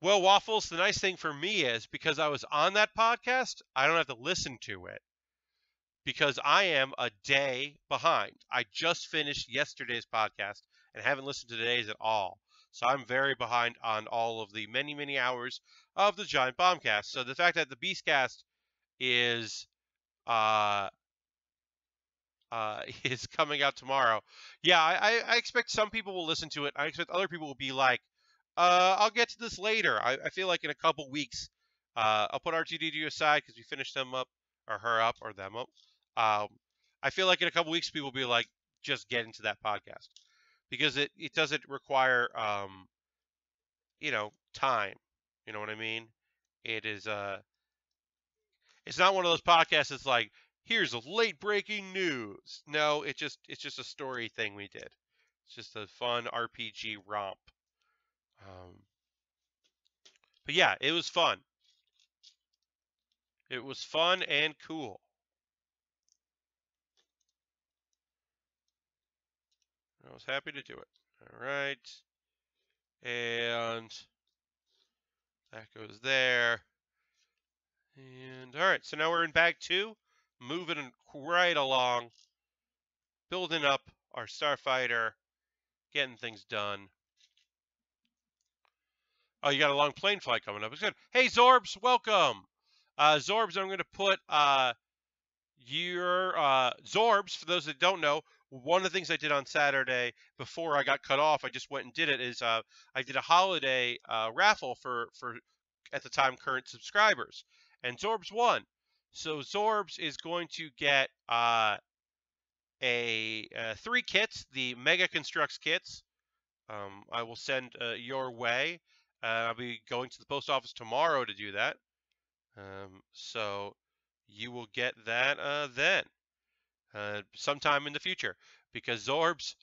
Well, Waffles, the nice thing for me is because I was on that podcast, I don't have to listen to it because I am a day behind. I just finished yesterday's podcast and haven't listened to today's at all. So I'm very behind on all of the many, many hours of the Giant Bombcast. So the fact that the Beastcast is uh, uh, <laughs> is coming out tomorrow. Yeah, I, I expect some people will listen to it. I expect other people will be like, uh, I'll get to this later. I, I feel like in a couple weeks, uh, I'll put R2D2 aside because we finished them up, or her up, or them up. Um, I feel like in a couple weeks, people will be like, just get into that podcast because it, it doesn't require, um, you know, time. You know what I mean? It is, uh, it's not one of those podcasts that's like, here's a late breaking news. No, it just it's just a story thing we did. It's just a fun RPG romp. Um, but yeah, it was fun. It was fun and cool. I was happy to do it. All right. And that goes there. And all right, so now we're in bag two moving right along, building up our starfighter, getting things done. Oh, you got a long plane flight coming up. It's good. Hey, Zorbs, welcome. Uh, Zorbs, I'm going to put uh, your uh, Zorbs, for those that don't know, one of the things I did on Saturday before I got cut off, I just went and did it, is uh, I did a holiday uh, raffle for, for, at the time, current subscribers. And Zorbs won. So Zorbs is going to get uh, a uh, three kits, the Mega Construx kits. Um, I will send uh, your way. I'll be going to the post office tomorrow to do that. Um, so you will get that uh, then, uh, sometime in the future, because Zorbs,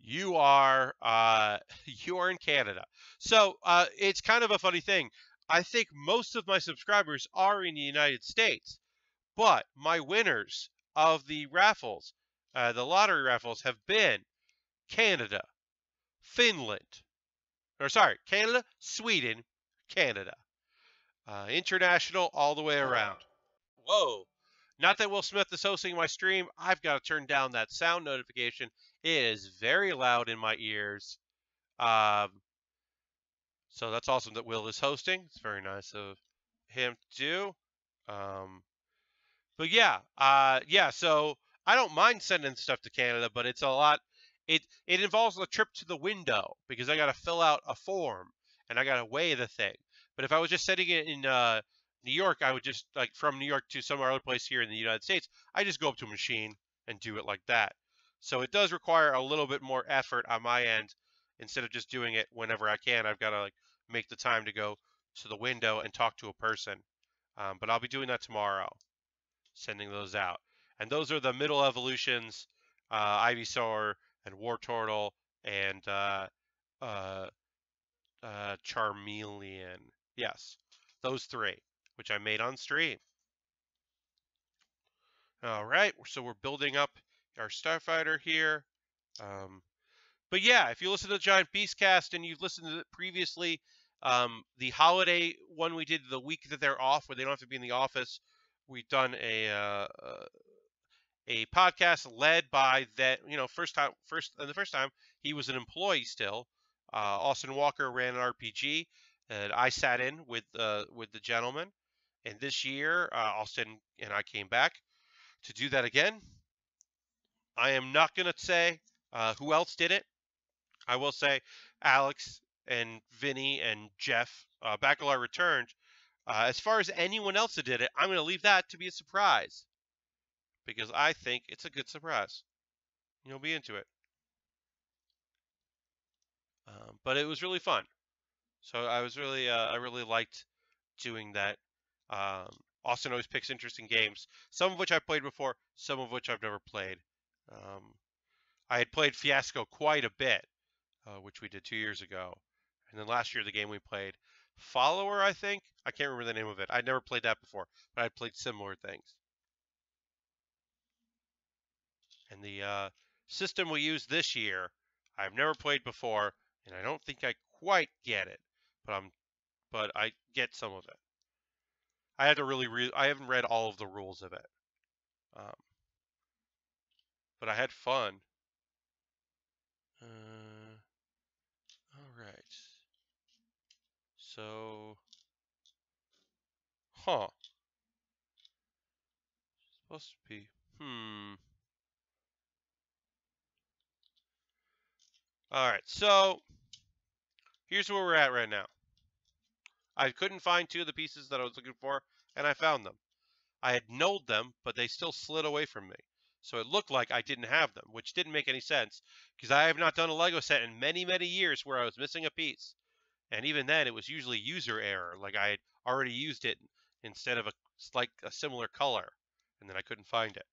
you are <laughs> you are in Canada. So it's kind of a funny thing. I think most of my subscribers are in the United States. But my winners of the raffles, uh, the lottery raffles, have been Canada, Finland, or sorry, Canada, Sweden, Canada. Uh, international all the way around. Whoa. Not that Will Smith is hosting my stream. I've got to turn down that sound notification. It is very loud in my ears. Um, so that's awesome that Will is hosting. It's very nice of him to do. Um, but yeah, uh, yeah. So I don't mind sending stuff to Canada, but it's a lot. It it involves a trip to the window because I got to fill out a form and I got to weigh the thing. But if I was just sending it in uh, New York, I would just like from New York to some other place here in the United States. I just go up to a machine and do it like that. So it does require a little bit more effort on my end instead of just doing it whenever I can. I've got to like make the time to go to the window and talk to a person. Um, but I'll be doing that tomorrow sending those out. And those are the middle evolutions, uh, Ivysaur and Wartortle and uh, uh, uh, Charmeleon. Yes, those three, which I made on stream. All right, so we're building up our Starfighter here. Um, but yeah, if you listen to the Giant Beast cast and you've listened to it previously, um, the holiday one we did the week that they're off, where they don't have to be in the office, we've done a uh, uh, a podcast led by that you know first time first and the first time he was an employee still. Uh, Austin Walker ran an RPG, and I sat in with uh, with the gentleman. And this year, uh, Austin and I came back to do that again. I am not going to say uh, who else did it I will say, Alex and Vinny and Jeff uh, Bakalar returned. Uh, as far as anyone else that did it, I'm going to leave that to be a surprise because I think it's a good surprise. You'll be into it. Um, but it was really fun. So I was really, uh, I really liked doing that. Um, Austin always picks interesting games, some of which I've played before, some of which I've never played. Um, I had played Fiasco quite a bit, uh, which we did two years ago. And then last year, the game we played, Follower, I think. I can't remember the name of it. I'd never played that before, but I'd played similar things. And the uh, system we use this year, I've never played before, and I don't think I quite get it, but I'm, but I get some of it. I had to really read. I haven't read all of the rules of it, um, but I had fun. Uh, all right. So, huh? Supposed to be. Hmm. All right. So, here's where we're at right now. I couldn't find two of the pieces that I was looking for, and I found them. I had nulled them, but they still slid away from me. So it looked like I didn't have them, which didn't make any sense because I have not done a Lego set in many, many years where I was missing a piece. And even then, it was usually user error, like I had already used it instead of a like a similar color, and then I couldn't find it.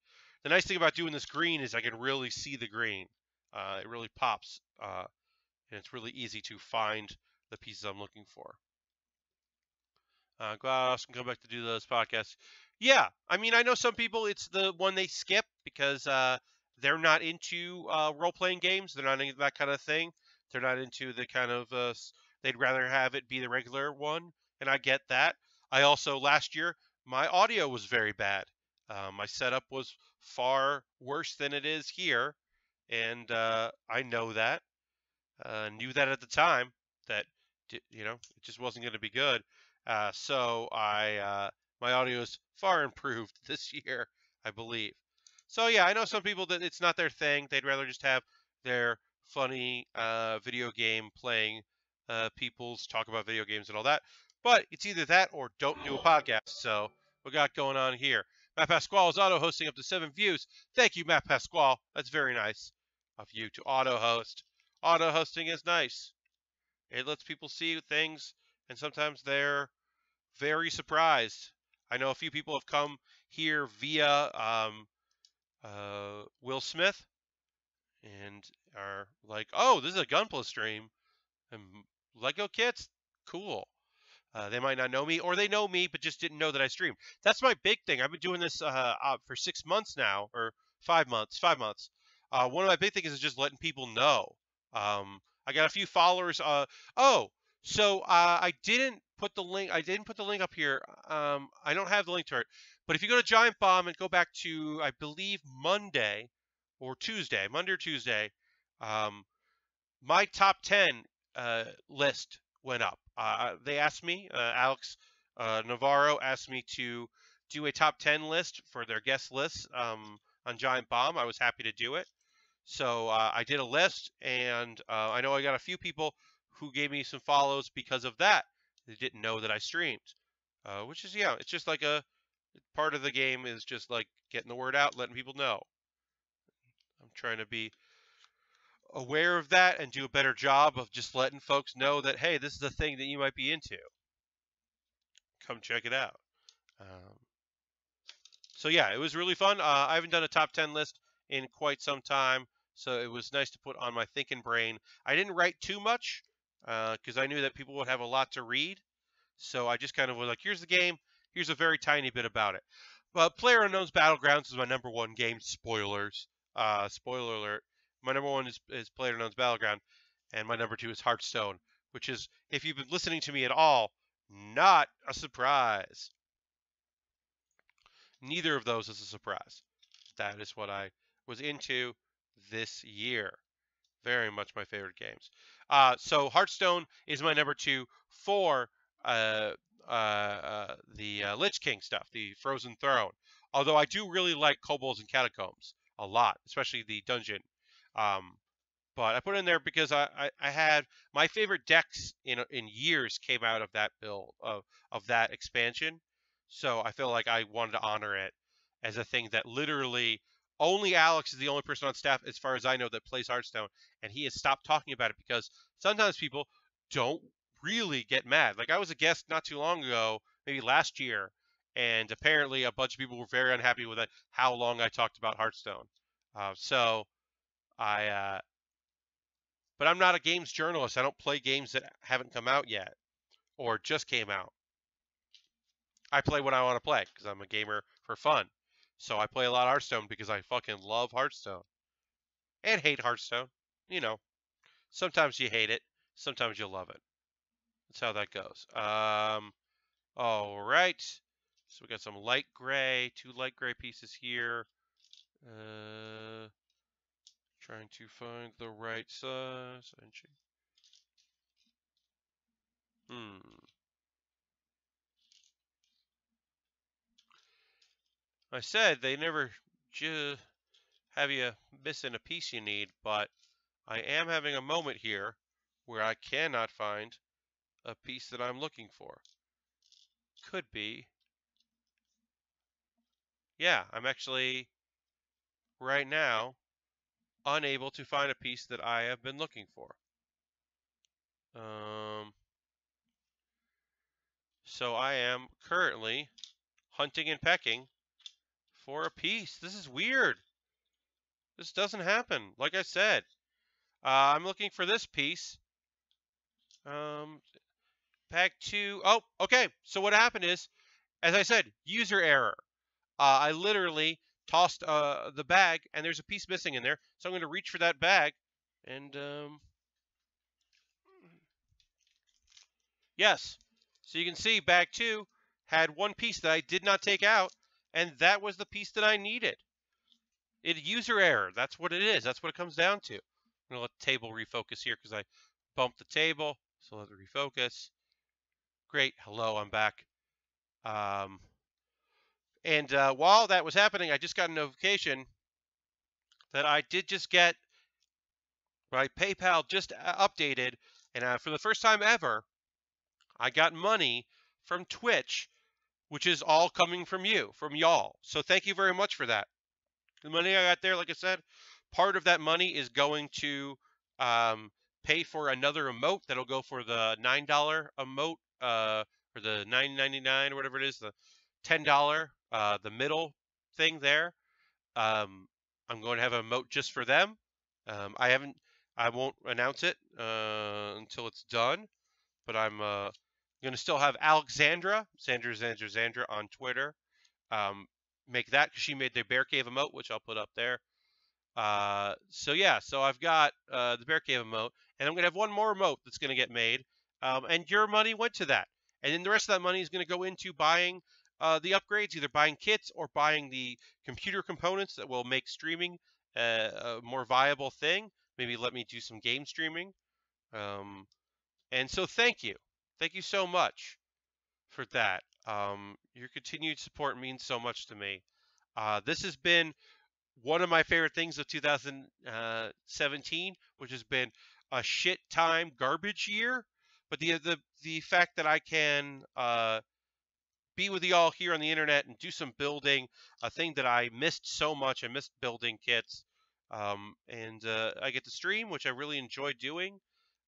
The nice thing about doing this green is I can really see the green. Uh, it really pops, uh, and it's really easy to find the pieces I'm looking for. Uh, glad I can come back to do those podcasts. Yeah, I mean, I know some people it's the one they skip because uh, they're not into uh, role playing games. They're not into that kind of thing. They're not into the kind of uh, they'd rather have it be the regular one, and I get that. I also last year my audio was very bad. Uh, my setup was far worse than it is here, and uh, I know that. Uh, knew that at the time that you know it just wasn't going to be good. Uh, so I uh, my audio is far <laughs> improved this year, I believe. So yeah, I know some people that it's not their thing. They'd rather just have their funny uh, video game playing uh, people's talk about video games and all that. But it's either that or don't do a podcast. So we got going on here. Matt Pasquale is auto hosting up to seven views. Thank you, Matt Pasquale. That's very nice of you to auto host. Auto hosting is nice. It lets people see things, and sometimes they're very surprised. I know a few people have come here via um, uh, Will Smith and are like, "Oh, this is a Gunpla stream, and Lego kits, cool." Uh, they might not know me, or they know me but just didn't know that I stream. That's my big thing. I've been doing this uh, uh, for six months now, or five months. Five months. Uh, one of my big things is just letting people know. Um, I got a few followers. Uh, oh, so uh, I didn't put the link. I didn't put the link up here. Um, I don't have the link to it. But if you go to Giant Bomb and go back to, I believe Monday or Tuesday, Monday or Tuesday, um, my top ten uh, list went up. Uh, they asked me, uh, Alex uh, Navarro asked me to do a top 10 list for their guest list um, on Giant Bomb. I was happy to do it. So uh, I did a list, and uh, I know I got a few people who gave me some follows because of that. They didn't know that I streamed, uh, which is, yeah, it's just like a part of the game is just like getting the word out, letting people know. I'm trying to be aware of that and do a better job of just letting folks know that hey, this is a thing that you might be into. Come check it out. Um, so yeah, it was really fun. Uh, I haven't done a top 10 list in quite some time, so it was nice to put on my thinking brain. I didn't write too much because uh, I knew that people would have a lot to read. So I just kind of was like, here's the game. Here's a very tiny bit about it. But PlayerUnknown's Battlegrounds is my number one game. Spoilers. Uh, spoiler alert. My number one is, is PlayerUnknown's Battleground, and my number two is Hearthstone, which is, if you've been listening to me at all, not a surprise. Neither of those is a surprise. That is what I was into this year. Very much my favorite games. Uh, so Hearthstone is my number two for uh, uh, uh the uh, Lich King stuff, the Frozen Throne. Although I do really like Kobolds and Catacombs a lot, especially the dungeon um, but I put in there because I, I, I had my favorite decks in in years came out of that build of of that expansion, so I feel like I wanted to honor it as a thing that literally only Alex is the only person on staff, as far as I know, that plays Hearthstone, and he has stopped talking about it because sometimes people don't really get mad. Like I was a guest not too long ago, maybe last year, and apparently a bunch of people were very unhappy with it, how long I talked about Hearthstone. Uh, so I, uh, but I'm not a games journalist. I don't play games that haven't come out yet or just came out. I play what I want to play because I'm a gamer for fun. So I play a lot of Hearthstone because I fucking love Hearthstone and hate Hearthstone. You know, sometimes you hate it, sometimes you love it. That's how that goes. Um, all right. So we got some light gray, two light gray pieces here. Uh, trying to find the right size. Hmm. I said they never have you missing a piece you need, but I am having a moment here where I cannot find a piece that I'm looking for. Could be. Yeah, I'm actually right now unable to find a piece that I have been looking for. Um, so I am currently hunting and pecking for a piece. This is weird. This doesn't happen. Like I said, uh, I'm looking for this piece. Um, pack two. Oh, okay. So what happened is, as I said, user error. Uh, I literally tossed uh, the bag, and there's a piece missing in there. So I'm going to reach for that bag, and um, yes. So you can see bag two had one piece that I did not take out, and that was the piece that I needed. It user error. That's what it is. That's what it comes down to. I'm gonna let the table refocus here because I bumped the table. So let it refocus. Great. Hello, I'm back. Um, and uh, while that was happening, I just got a notification that I did just get my PayPal just uh, updated, and uh, for the first time ever, I got money from Twitch which is all coming from you, from y'all. So thank you very much for that. The money I got there, like I said, part of that money is going to um, pay for another emote that'll go for the nine dollar emote uh, or the nine ninety nine or whatever it is, the ten dollar, uh, the middle thing there. Um, I'm going to have a emote just for them. Um, I haven't, I won't announce it uh, until it's done, but I'm uh, going to still have Alexandra, Sandra, Sandra, Sandra on Twitter. Um, make that because she made the Bear Cave emote, which I'll put up there. Uh, so yeah, so I've got uh, the Bear Cave emote, and I'm going to have one more emote that's going to get made, um, and your money went to that. And then the rest of that money is going to go into buying uh, the upgrades, either buying kits or buying the computer components that will make streaming uh, a more viable thing. Maybe let me do some game streaming. Um, and so thank you. Thank you so much for that. Um, your continued support means so much to me. Uh, this has been one of my favorite things of 2017, which has been a shit time garbage year. But the the the fact that I can uh, be with y'all here on the internet and do some building, a thing that I missed so much. I missed building kits, um, and uh, I get to stream, which I really enjoy doing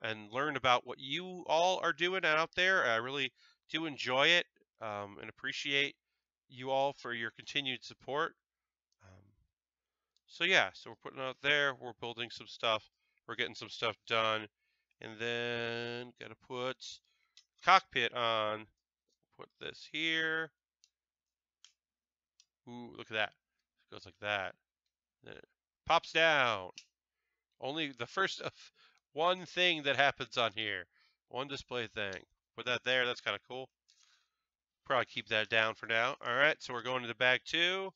and learn about what you all are doing out there. I really do enjoy it um, and appreciate you all for your continued support. Um, so yeah, so we're putting out there. We're building some stuff. We're getting some stuff done, and then gotta put cockpit on. Put this here. Ooh, look at that. It goes like that. Then it pops down. Only the first <laughs> of one thing that happens on here. One display thing. Put that there. That's kind of cool. Probably keep that down for now. All right, so we're going to the bag two.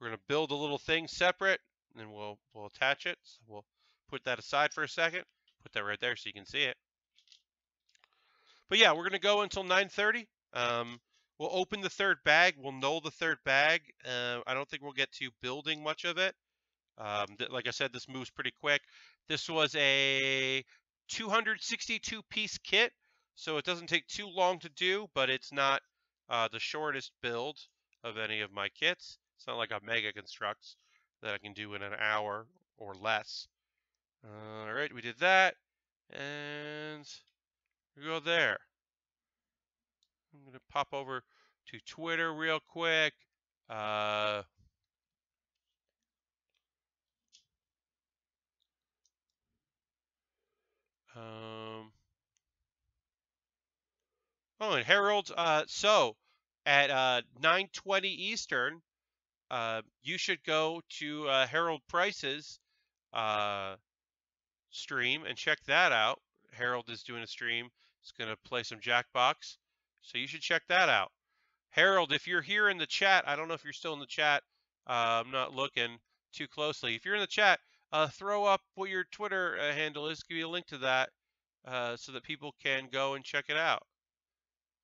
We're going to build a little thing separate, and then we'll we'll attach it. So we'll put that aside for a second. Put that right there so you can see it. But yeah, we're going to go until 9:30. Um, we'll open the third bag. We'll null the third bag. Uh, I don't think we'll get to building much of it. Um, like I said, this moves pretty quick. This was a 262 piece kit, so it doesn't take too long to do, but it's not uh, the shortest build of any of my kits. It's not like a Mega Construx that I can do in an hour or less. All right, we did that, and we go there. I'm going to pop over to Twitter real quick. Uh, um, oh, and Harold. Uh, so at uh, 9:20 Eastern, uh, you should go to uh, Harold Price's uh, stream and check that out. Harold is doing a stream. He's going to play some Jackbox. So you should check that out. Harold, if you're here in the chat, I don't know if you're still in the chat. Uh, I'm not looking too closely. If you're in the chat, uh, throw up what your Twitter uh, handle is. Give you a link to that uh, so that people can go and check it out.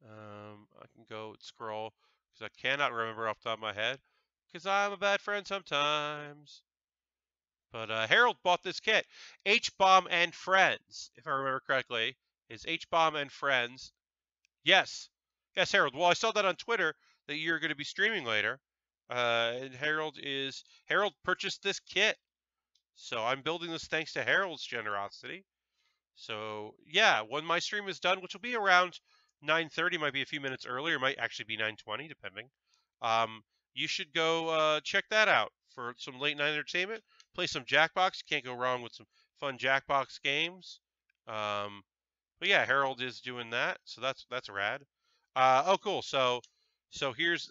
Um, I can go scroll because I cannot remember off the top of my head because I'm a bad friend sometimes. But uh, Harold bought this kit. H-Bomb and Friends, if I remember correctly, is H-Bomb and Friends. Yes. Yes, Harold. Well, I saw that on Twitter that you're going to be streaming later. Uh, and Harold is Harold purchased this kit. So I'm building this thanks to Harold's generosity. So yeah, when my stream is done, which will be around 9:30, might be a few minutes earlier, might actually be 9:20, depending. Um, you should go uh, check that out for some late night entertainment. Play some Jackbox. Can't go wrong with some fun Jackbox games. Um, but yeah, Harold is doing that, so that's that's rad. Uh, oh, cool. So so here's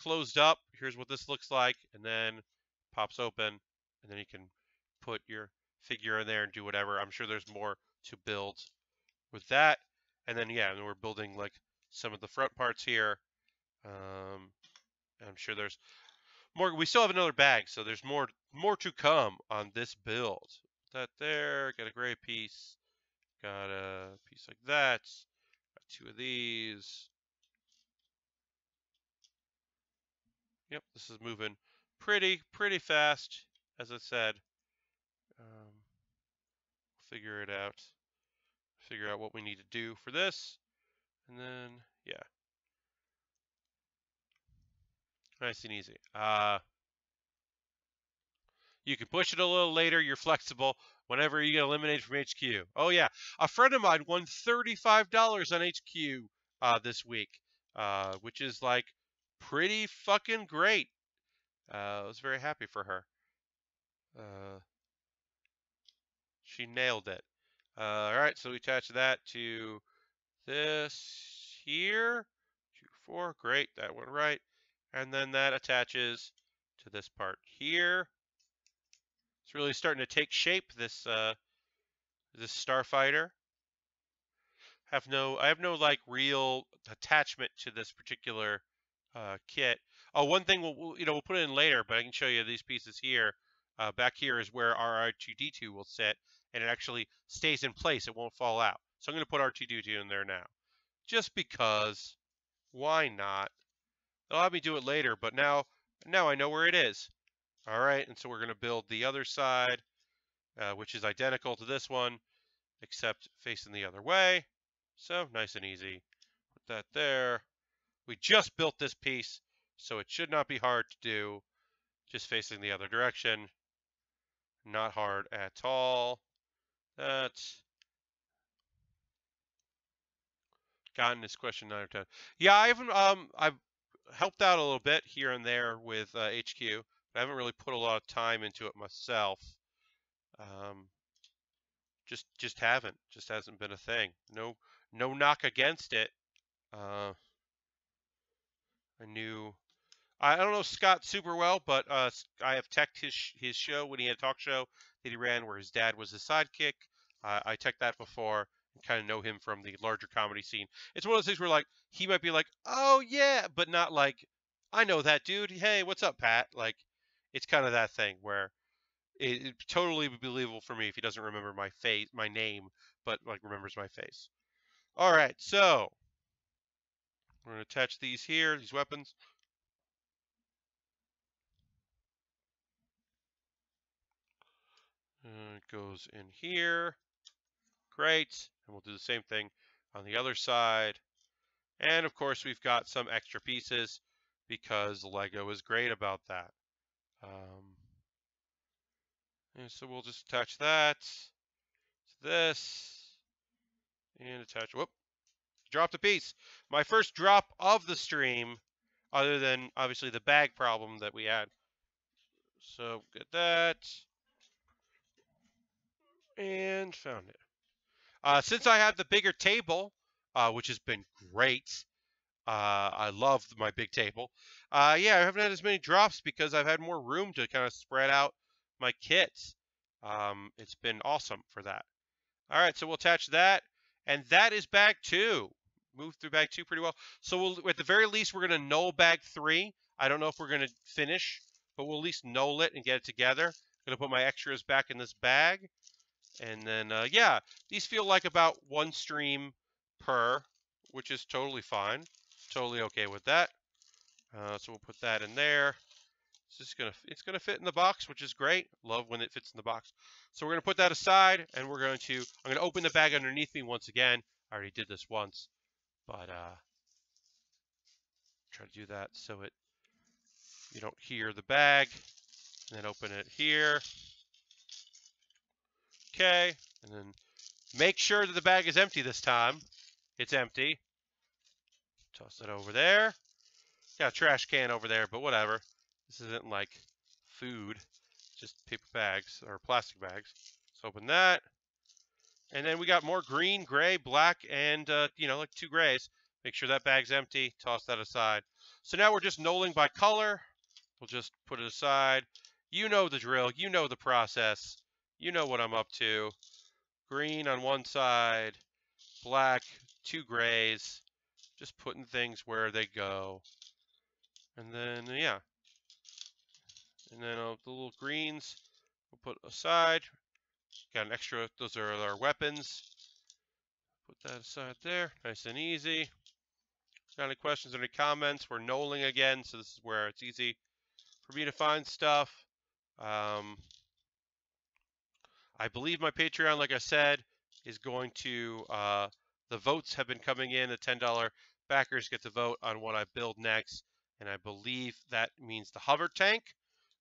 closed up. Here's what this looks like, and then pops open, and then you can put your figure in there and do whatever. I'm sure there's more to build with that. And then yeah, and we're building like some of the front parts here. Um, I'm sure there's more. We still have another bag, so there's more more to come on this build. That there, got a gray piece, got a piece like that, got two of these. Yep, this is moving pretty pretty fast, as I said. Figure it out. Figure out what we need to do for this, and then yeah. Nice and easy. Uh, you can push it a little later. You're flexible whenever you get eliminated from HQ. Oh, yeah. A friend of mine won $35 on HQ uh, this week, uh, which is like pretty fucking great. Uh, I was very happy for her. She nailed it. Uh, all right, so we attach that to this here. Two, four, great, that went right and then that attaches to this part here. It's really starting to take shape, this uh, this starfighter. Have no, I have no like real attachment to this particular uh, kit. Oh, one thing we'll, you know we'll put it in later, but I can show you these pieces here. Uh, back here is where our R2D2 will sit, and it actually stays in place. It won't fall out. So I'm going to put R2D2 in there now, just because. Why not? They'll have me do it later, but now, now I know where it is. All right, and so we're going to build the other side, uh, which is identical to this one, except facing the other way. So nice and easy. Put that there. We just built this piece, so it should not be hard to do. Just facing the other direction. Not hard at all. That's gotten this question nine or ten. Yeah, I haven't. Um, I've helped out a little bit here and there with uh, HQ, I haven't really put a lot of time into it myself. Um, just just haven't. Just hasn't been a thing. No no knock against it. Uh, I knew. I don't know Scott super well, but uh, I have teched his his show when he had a talk show that he ran where his dad was his sidekick. Uh, I checked that before and kind of know him from the larger comedy scene. It's one of those things where like he might be like, "Oh yeah," but not like, "I know that dude. Hey, what's up, Pat?" Like, it's kind of that thing where it, it totally believable for me if he doesn't remember my face, my name, but like remembers my face. All right, so we're gonna attach these here, these weapons. Uh, it goes in here. Great. And we'll do the same thing on the other side. And of course, we've got some extra pieces because Lego is great about that. Um, and so we'll just attach that to this and attach, whoop, dropped a piece. My first drop of the stream, other than obviously the bag problem that we had. So get that. And found it. Uh, since I have the bigger table, uh, which has been great, uh, I love my big table. Uh, yeah, I haven't had as many drops because I've had more room to kind of spread out my kits. Um, it's been awesome for that. All right, so we'll attach that. And that is bag two. Move through bag two pretty well. So we'll, at the very least, we're going to knoll bag three. I don't know if we're going to finish, but we'll at least knoll it and get it together. I'm going to put my extras back in this bag. And then, uh, yeah, these feel like about one stream per, which is totally fine. Totally okay with that. Uh, so we'll put that in there. It's just gonna it's gonna fit in the box, which is great. Love when it fits in the box. So we're gonna put that aside, and we're going to I'm gonna open the bag underneath me once again. I already did this once, but uh, try to do that so it you don't hear the bag. And then open it here. Okay, and then make sure that the bag is empty this time. It's empty. Toss it over there. Got a trash can over there, but whatever. This isn't like food, just paper bags or plastic bags. Let's open that. And then we got more green, gray, black, and, uh, you know, like two grays. Make sure that bag's empty. Toss that aside. So now we're just knolling by color. We'll just put it aside. You know the drill. You know the process. You know what I'm up to. Green on one side, black, two grays. Just putting things where they go. And then, yeah, and then uh, the little greens we'll put aside. Got an extra, those are our weapons. Put that aside there, nice and easy. Got any questions or any comments? We're knolling again, so this is where it's easy for me to find stuff. Um, I believe my Patreon, like I said, is going to, uh, the votes have been coming in. The $10 backers get to vote on what I build next. And I believe that means the hover tank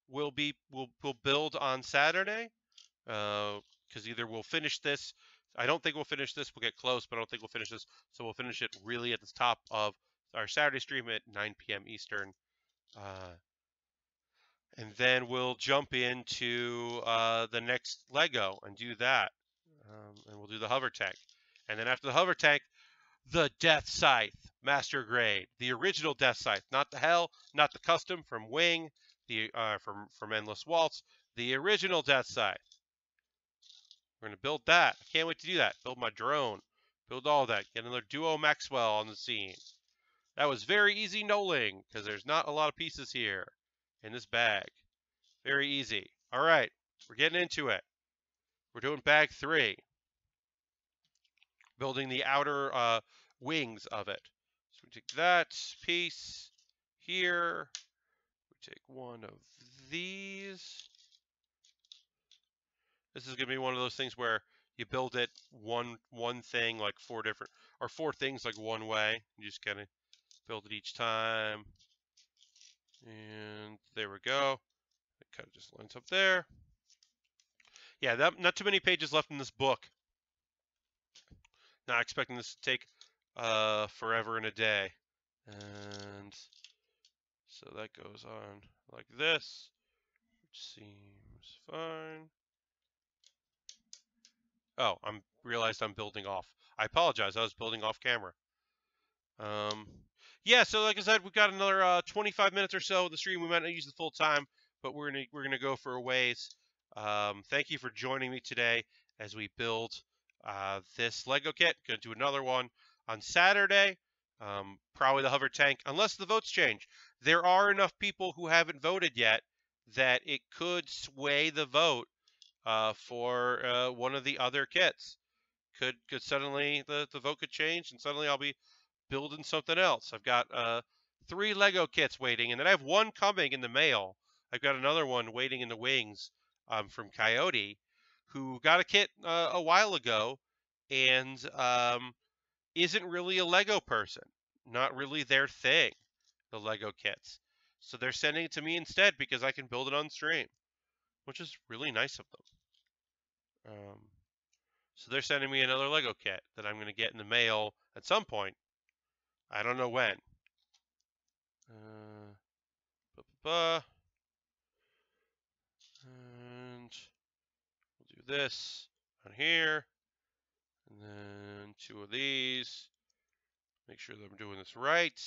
will be will will build on Saturday because uh, either we'll finish this. I don't think we'll finish this. We'll get close, but I don't think we'll finish this. So we'll finish it really at the top of our Saturday stream at 9 p.m. Eastern. Uh, and then we'll jump into uh, the next Lego and do that. Um, and we'll do the hover tank. And then after the hover tank, the Death Scythe, Master Grade. The original Death Scythe, not the Hell, not the custom from Wing, the uh, from from Endless Waltz, the original Death Scythe. We're gonna build that. I can't wait to do that. Build my drone. Build all that. Get another Duo Maxwell on the scene. That was very easy knolling because there's not a lot of pieces here in this bag. Very easy. All right, we're getting into it. We're doing bag three. Building the outer uh, wings of it. So we take that piece here, We take one of these. This is going to be one of those things where you build it one one thing like four different or four things like one way. You just kind of build it each time. And there we go. It kind of just lines up there. Yeah, that, not too many pages left in this book. Not expecting this to take uh, forever and a day. And so that goes on like this, which seems fine. Oh, I'm realized I'm building off. I apologize. I was building off camera. Um, yeah, so like I said, we've got another uh, 25 minutes or so of the stream. We might not use the full time, but we're gonna we're gonna go for a ways. Um, thank you for joining me today as we build uh, this Lego kit. Gonna do another one on Saturday. Um, probably the hover tank, unless the votes change. There are enough people who haven't voted yet that it could sway the vote uh, for uh, one of the other kits. Could could suddenly the, the vote could change and suddenly I'll be building something else. I've got uh, three Lego kits waiting, and then I have one coming in the mail. I've got another one waiting in the wings um, from Coyote. who got a kit uh, a while ago and um, isn't really a Lego person, not really their thing, the Lego kits. So they're sending it to me instead because I can build it on stream, which is really nice of them. Um, so they're sending me another Lego kit that I'm going to get in the mail at some point. I don't know when. Uh. And we'll do this on here. And then two of these. Make sure that I'm doing this right.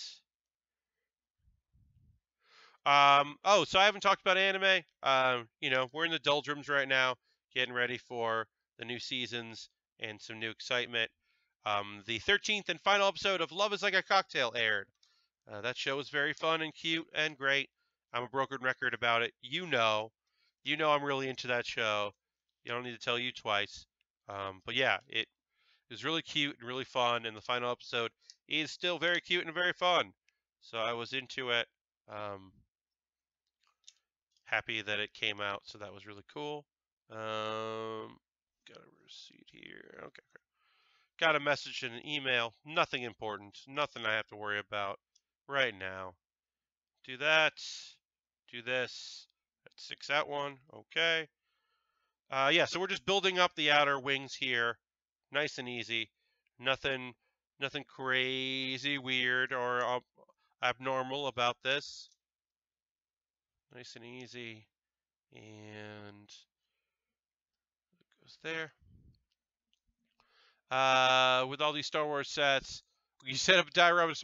Um, oh, so I haven't talked about anime. Um, you know, we're in the doldrums right now, getting ready for the new seasons and some new excitement. Um, the 13th and final episode of Love is Like a Cocktail aired. Uh, that show was very fun and cute and great. I'm a broken record about it. You know, you know I'm really into that show. You don't need to tell you twice. Um, but yeah, it was really cute and really fun, and the final episode is still very cute and very fun. So I was into it. Um, happy that it came out, so that was really cool. Um, got a receipt here. Okay. Got a message and an email. Nothing important. Nothing I have to worry about right now. Do that. Do this. Let's six that one. Okay. Uh, yeah, so we're just building up the outer wings here. Nice and easy. Nothing, nothing crazy weird or uh, abnormal about this. Nice and easy. And it goes there. Uh, with all these Star Wars sets, you set up a diorama.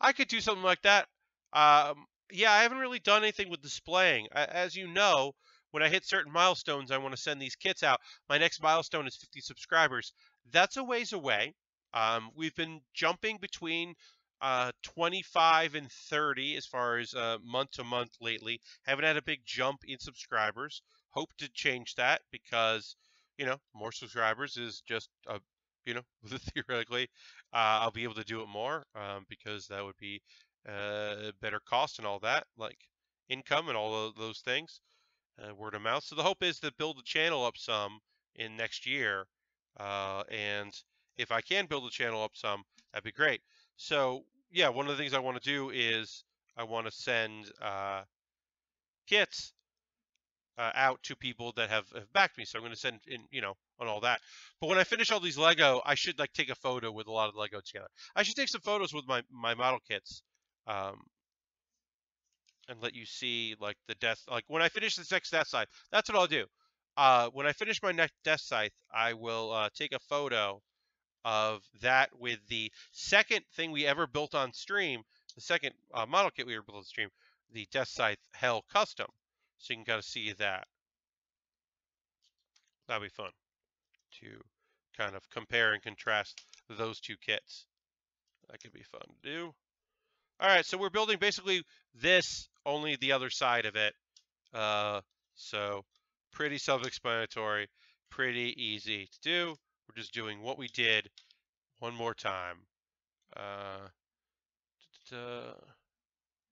I could do something like that. Um, yeah, I haven't really done anything with displaying. As you know, when I hit certain milestones, I want to send these kits out. My next milestone is 50 subscribers. That's a ways away. Um, we've been jumping between uh, 25 and 30 as far as uh, month to month lately. Haven't had a big jump in subscribers. Hope to change that because, you know, more subscribers is just a, you know, <laughs> theoretically, uh, I'll be able to do it more um, because that would be uh, better cost and all that, like income and all of those things, uh, word of mouth. So the hope is to build the channel up some in next year, uh, and if I can build the channel up some, that'd be great. So yeah, one of the things I want to do is I want to send uh, kits uh, out to people that have, have backed me. So I'm going to send in, you know, on all that. But when I finish all these Lego, I should like take a photo with a lot of Lego together. I should take some photos with my my model kits, um, and let you see like the death. Like when I finish this next death scythe, that's what I'll do. Uh, when I finish my next death scythe, I will uh, take a photo of that with the second thing we ever built on stream, the second uh, model kit we ever built on stream, the Death Scythe Hell Custom. So you can kind of see that. That'll be fun to kind of compare and contrast those two kits. That could be fun to do. All right, so we're building basically this, only the other side of it. Uh, so pretty self-explanatory, pretty easy to do. We're just doing what we did one more time. Uh, da, da, da,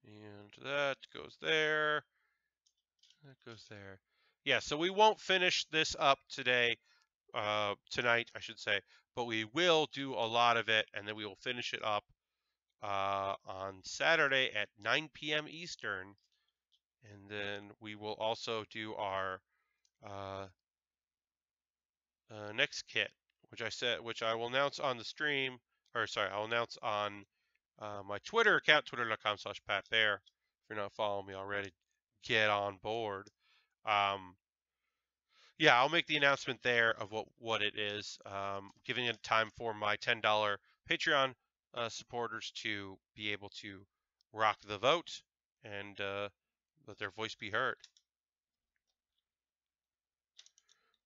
and that goes there. That goes there. Yeah, so we won't finish this up today, uh, tonight, I should say, but we will do a lot of it, and then we will finish it up uh, on Saturday at 9 p.m. Eastern. And then we will also do our uh, uh, next kit which I said, which I will announce on the stream, or sorry, I'll announce on uh, my Twitter account, twitter.com slash Pat Baer. If you're not following me already, get on board. Um, yeah, I'll make the announcement there of what, what it is, um, giving it time for my $10 Patreon uh, supporters to be able to rock the vote and uh, let their voice be heard.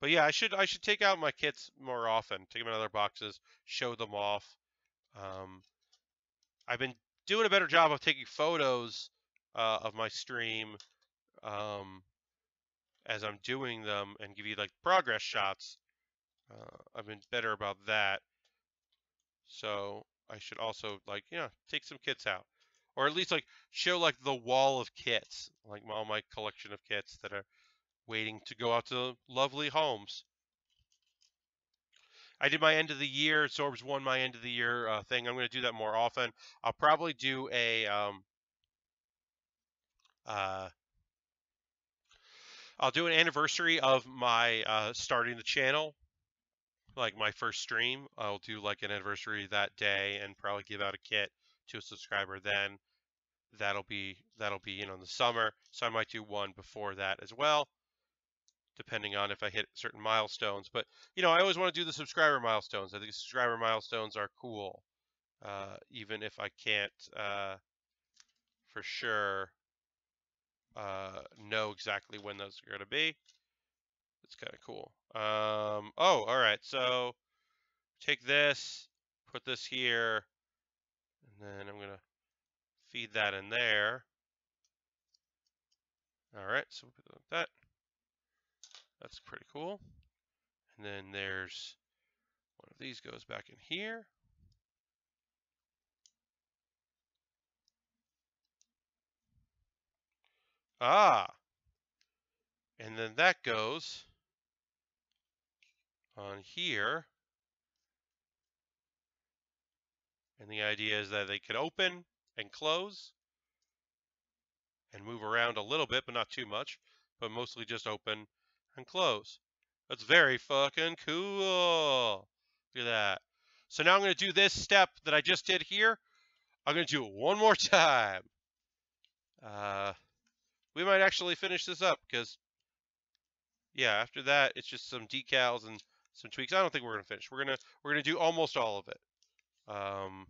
But yeah, I should I should take out my kits more often. Take them in other boxes, show them off. Um, I've been doing a better job of taking photos uh, of my stream um, as I'm doing them and give you like progress shots. Uh, I've been better about that. So I should also like yeah take some kits out, or at least like show like the wall of kits, like all my collection of kits that are waiting to go out to lovely homes. I did my end of the year Zorbs won my end of the year uh, thing. I'm going to do that more often. I'll probably do a um, uh, I'll do an anniversary of my uh, starting the channel, like my first stream. I'll do like an anniversary that day and probably give out a kit to a subscriber then. That'll be that'll be you know in the summer, so I might do one before that as well, depending on if I hit certain milestones. But you know I always want to do the subscriber milestones. I think subscriber milestones are cool, uh, even if I can't uh, for sure uh, know exactly when those are going to be. It's kind of cool. Um, oh, all right. So take this, put this here, and then I'm going to feed that in there. All right, so we'll put like that. That's pretty cool. And then there's one of these goes back in here. Ah. And then that goes on here. And the idea is that they could open and close and move around a little bit, but not too much, but mostly just open and close. That's very fucking cool. Look at that. So now I'm going to do this step that I just did here. I'm going to do it one more <laughs> time. Uh, we might actually finish this up because, yeah, after that, it's just some decals and some tweaks. I don't think we're gonna finish. We're gonna we're gonna do almost all of it. Um,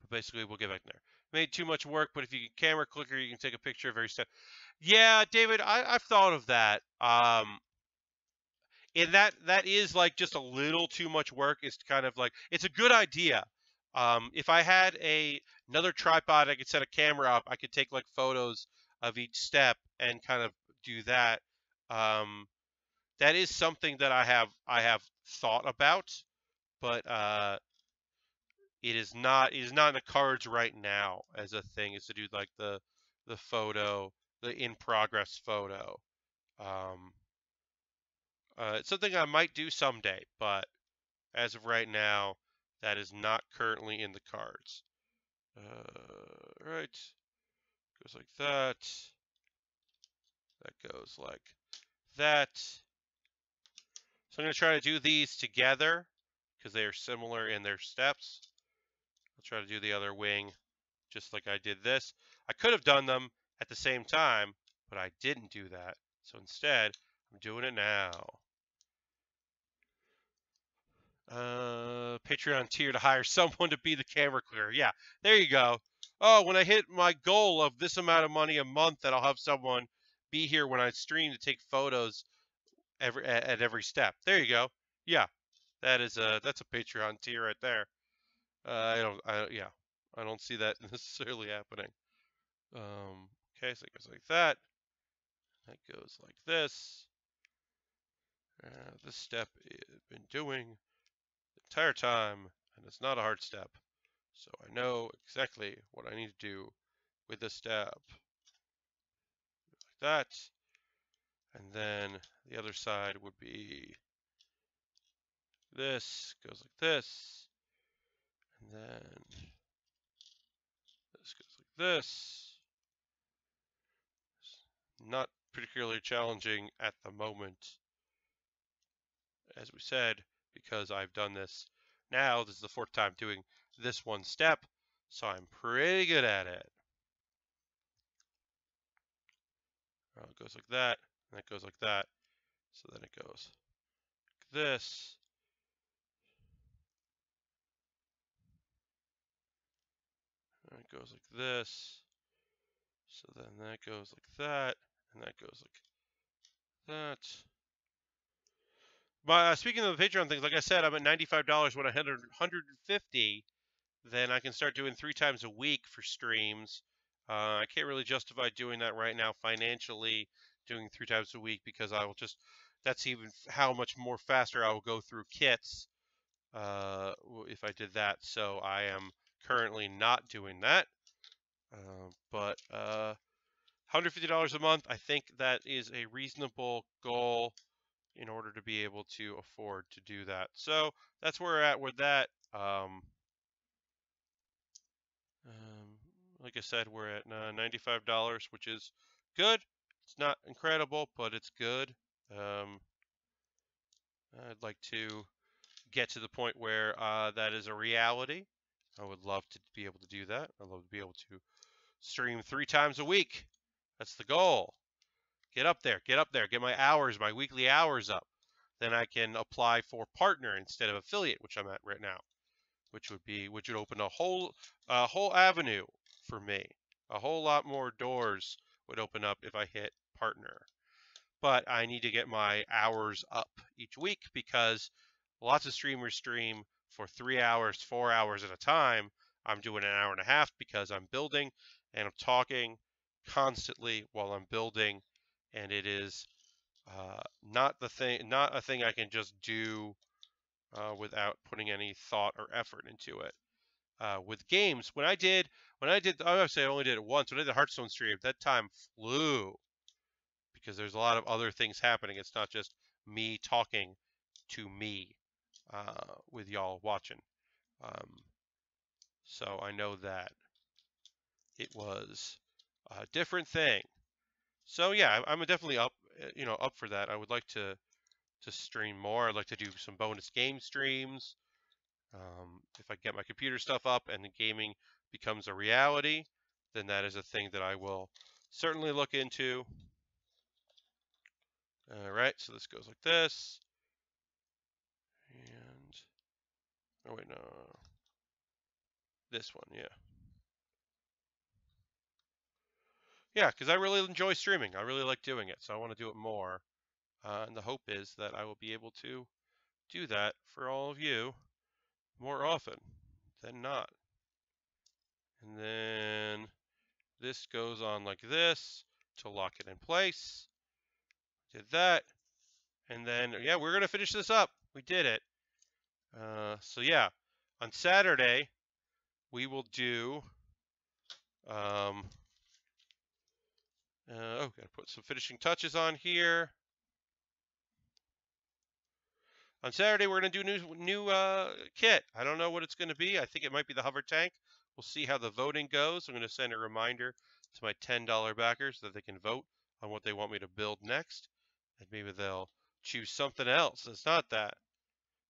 but basically, we'll get back there. Made too much work, but if you can camera clicker, you can take a picture of every step. Yeah, David, I, I've thought of that. Um, and that that is like just a little too much work. It's kind of like it's a good idea. Um, if I had a another tripod, I could set a camera up. I could take like photos of each step and kind of do that. Um, that is something that I have I have thought about, but uh, it is not it is not in the cards right now as a thing. Is to do like the the photo, the in progress photo. Um, uh, it's something I might do someday, but as of right now, that is not currently in the cards. Uh, right. Goes like that. That goes like that. So I'm going to try to do these together because they are similar in their steps. I'll try to do the other wing just like I did this. I could have done them at the same time, but I didn't do that. So instead, I'm doing it now. Uh, Patreon tier to hire <laughs> someone to be the camera clearer. Yeah, there you go. Oh, when I hit my goal of this amount of money a month, that I'll have someone be here when I stream to take photos every at, at every step. There you go. Yeah, that is a that's a Patreon tier right there. Uh, I don't. I yeah. I don't see that <laughs> necessarily happening. Um, okay, so it goes like that. That goes like this. Uh, this step has been doing entire time, and it's not a hard step. So I know exactly what I need to do with this step. Like that. And then the other side would be this, goes like this. And then this goes like this. Not particularly challenging at the moment. As we said, because I've done this now. This is the fourth time doing this one step, so I'm pretty good at it. Well, it goes like that, and it goes like that. So then it goes like this. And it goes like this. So then that goes like that, and that goes like that. But uh, speaking of the Patreon things, like I said, I'm at $95 when I hit 150 then I can start doing three times a week for streams. Uh, I can't really justify doing that right now financially, doing three times a week because I will just, that's even how much more faster I will go through kits uh, if I did that. So I am currently not doing that. Uh, but $150 uh, a month, I think that is a reasonable goal in order to be able to afford to do that. So that's where we're at with that. Um, um, like I said, we're at uh, $95, which is good. It's not incredible, but it's good. Um, I'd like to get to the point where uh, that is a reality. I would love to be able to do that. I'd love to be able to stream three times a week. That's the goal. Get up there, get up there, get my hours, my weekly hours up. Then I can apply for partner instead of affiliate, which I'm at right now, which would be which would open a whole a whole avenue for me. A whole lot more doors would open up if I hit partner. But I need to get my hours up each week because lots of streamers stream for three hours, four hours at a time. I'm doing an hour and a half because I'm building and I'm talking constantly while I'm building and it is uh, not the thing, not a thing I can just do uh, without putting any thought or effort into it. Uh, with games, when I did, when I did, I say I only did it once. When I did the Hearthstone stream, that time flew because there's a lot of other things happening. It's not just me talking to me uh, with y'all watching. Um, so I know that it was a different thing. So yeah, I'm definitely up, eh, you know, up for that. I would like to to stream more. I'd like to do some bonus game streams. Um, if I get my computer stuff up and the gaming becomes a reality, then that is a thing that I will certainly look into. All right, so this goes like this. And, oh wait, no. This one, yeah. Yeah, because I really enjoy streaming. I really like doing it, so I want to do it more. Uh, and the hope is that I will be able to do that for all of you more often than not. And then this goes on like this to lock it in place. Did that. And then, yeah, we're going to finish this up. We did it. Uh, so, yeah, on Saturday, we will do um, uh, oh, gotta put some finishing touches on here. On Saturday, we're gonna do new new uh, kit. I don't know what it's gonna be. I think it might be the hover tank. We'll see how the voting goes. I'm gonna send a reminder to my $10 backers that they can vote on what they want me to build next, and maybe they'll choose something else. It's not that.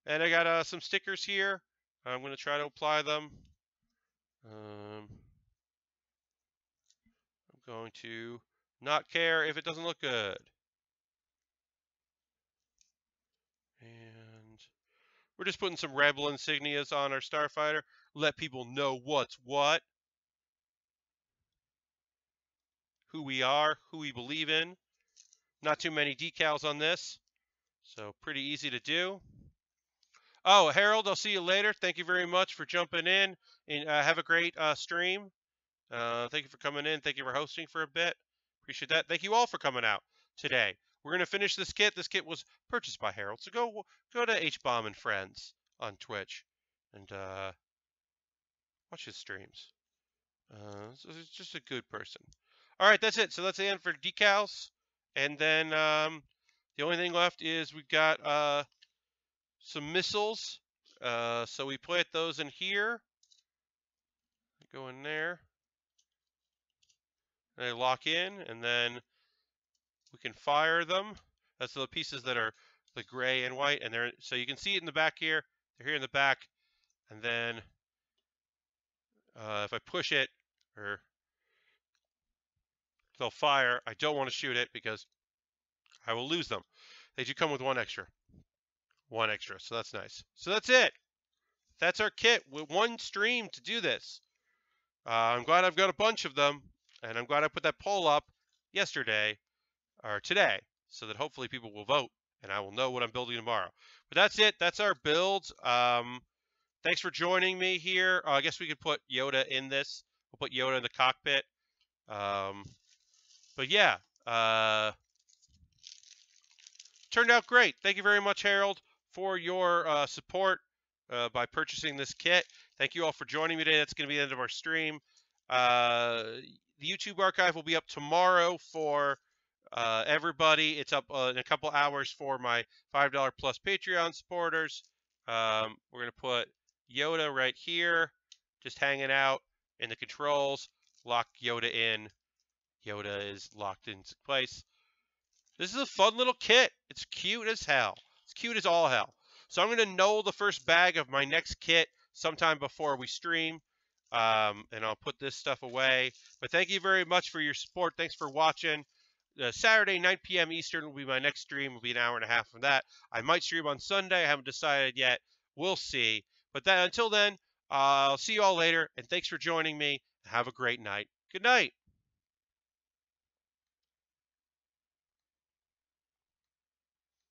And I got uh, some stickers here. I'm gonna try to apply them. Um, I'm going to not care if it doesn't look good. And we're just putting some Rebel insignias on our Starfighter. Let people know what's what. Who we are, who we believe in. Not too many decals on this. So pretty easy to do. Oh, Harold, I'll see you later. Thank you very much for jumping in. And uh, have a great uh, stream. Uh, thank you for coming in. Thank you for hosting for a bit. Appreciate that. Thank you all for coming out today. We're going to finish this kit. This kit was purchased by Harold. So go go to H-Bomb and Friends on Twitch and uh, watch his streams. Uh, so he's just a good person. All right, that's it. So that's the end for decals. And then um, the only thing left is we've got uh, some missiles. Uh, so we plant those in here. Go in there they lock in and then we can fire them. That's the pieces that are the gray and white and they're so you can see it in the back here. They're here in the back and then uh, if I push it or they'll fire. I don't want to shoot it because I will lose them. They do come with one extra. One extra, so that's nice. So that's it. That's our kit with one stream to do this. Uh, I'm glad I've got a bunch of them. And I'm glad I put that poll up yesterday or today so that hopefully people will vote and I will know what I'm building tomorrow. But that's it. That's our build. Um, thanks for joining me here. Uh, I guess we could put Yoda in this. We'll put Yoda in the cockpit. Um, but yeah, uh, turned out great. Thank you very much, Harold, for your uh, support uh, by purchasing this kit. Thank you all for joining me today. That's going to be the end of our stream. The YouTube archive will be up tomorrow for uh, everybody. It's up uh, in a couple hours for my $5 plus Patreon supporters. Um, we're going to put Yoda right here, just hanging out in the controls. Lock Yoda in. Yoda is locked in place. This is a fun little kit. It's cute as hell. It's cute as all hell. So I'm going to know the first bag of my next kit sometime before we stream. Um, and I'll put this stuff away. But thank you very much for your support. Thanks for watching. Uh, Saturday, 9 p.m. Eastern will be my next stream. Will be an hour and a half from that. I might stream on Sunday. I haven't decided yet. We'll see. But then, until then, uh, I'll see you all later. And thanks for joining me. Have a great night. Good night.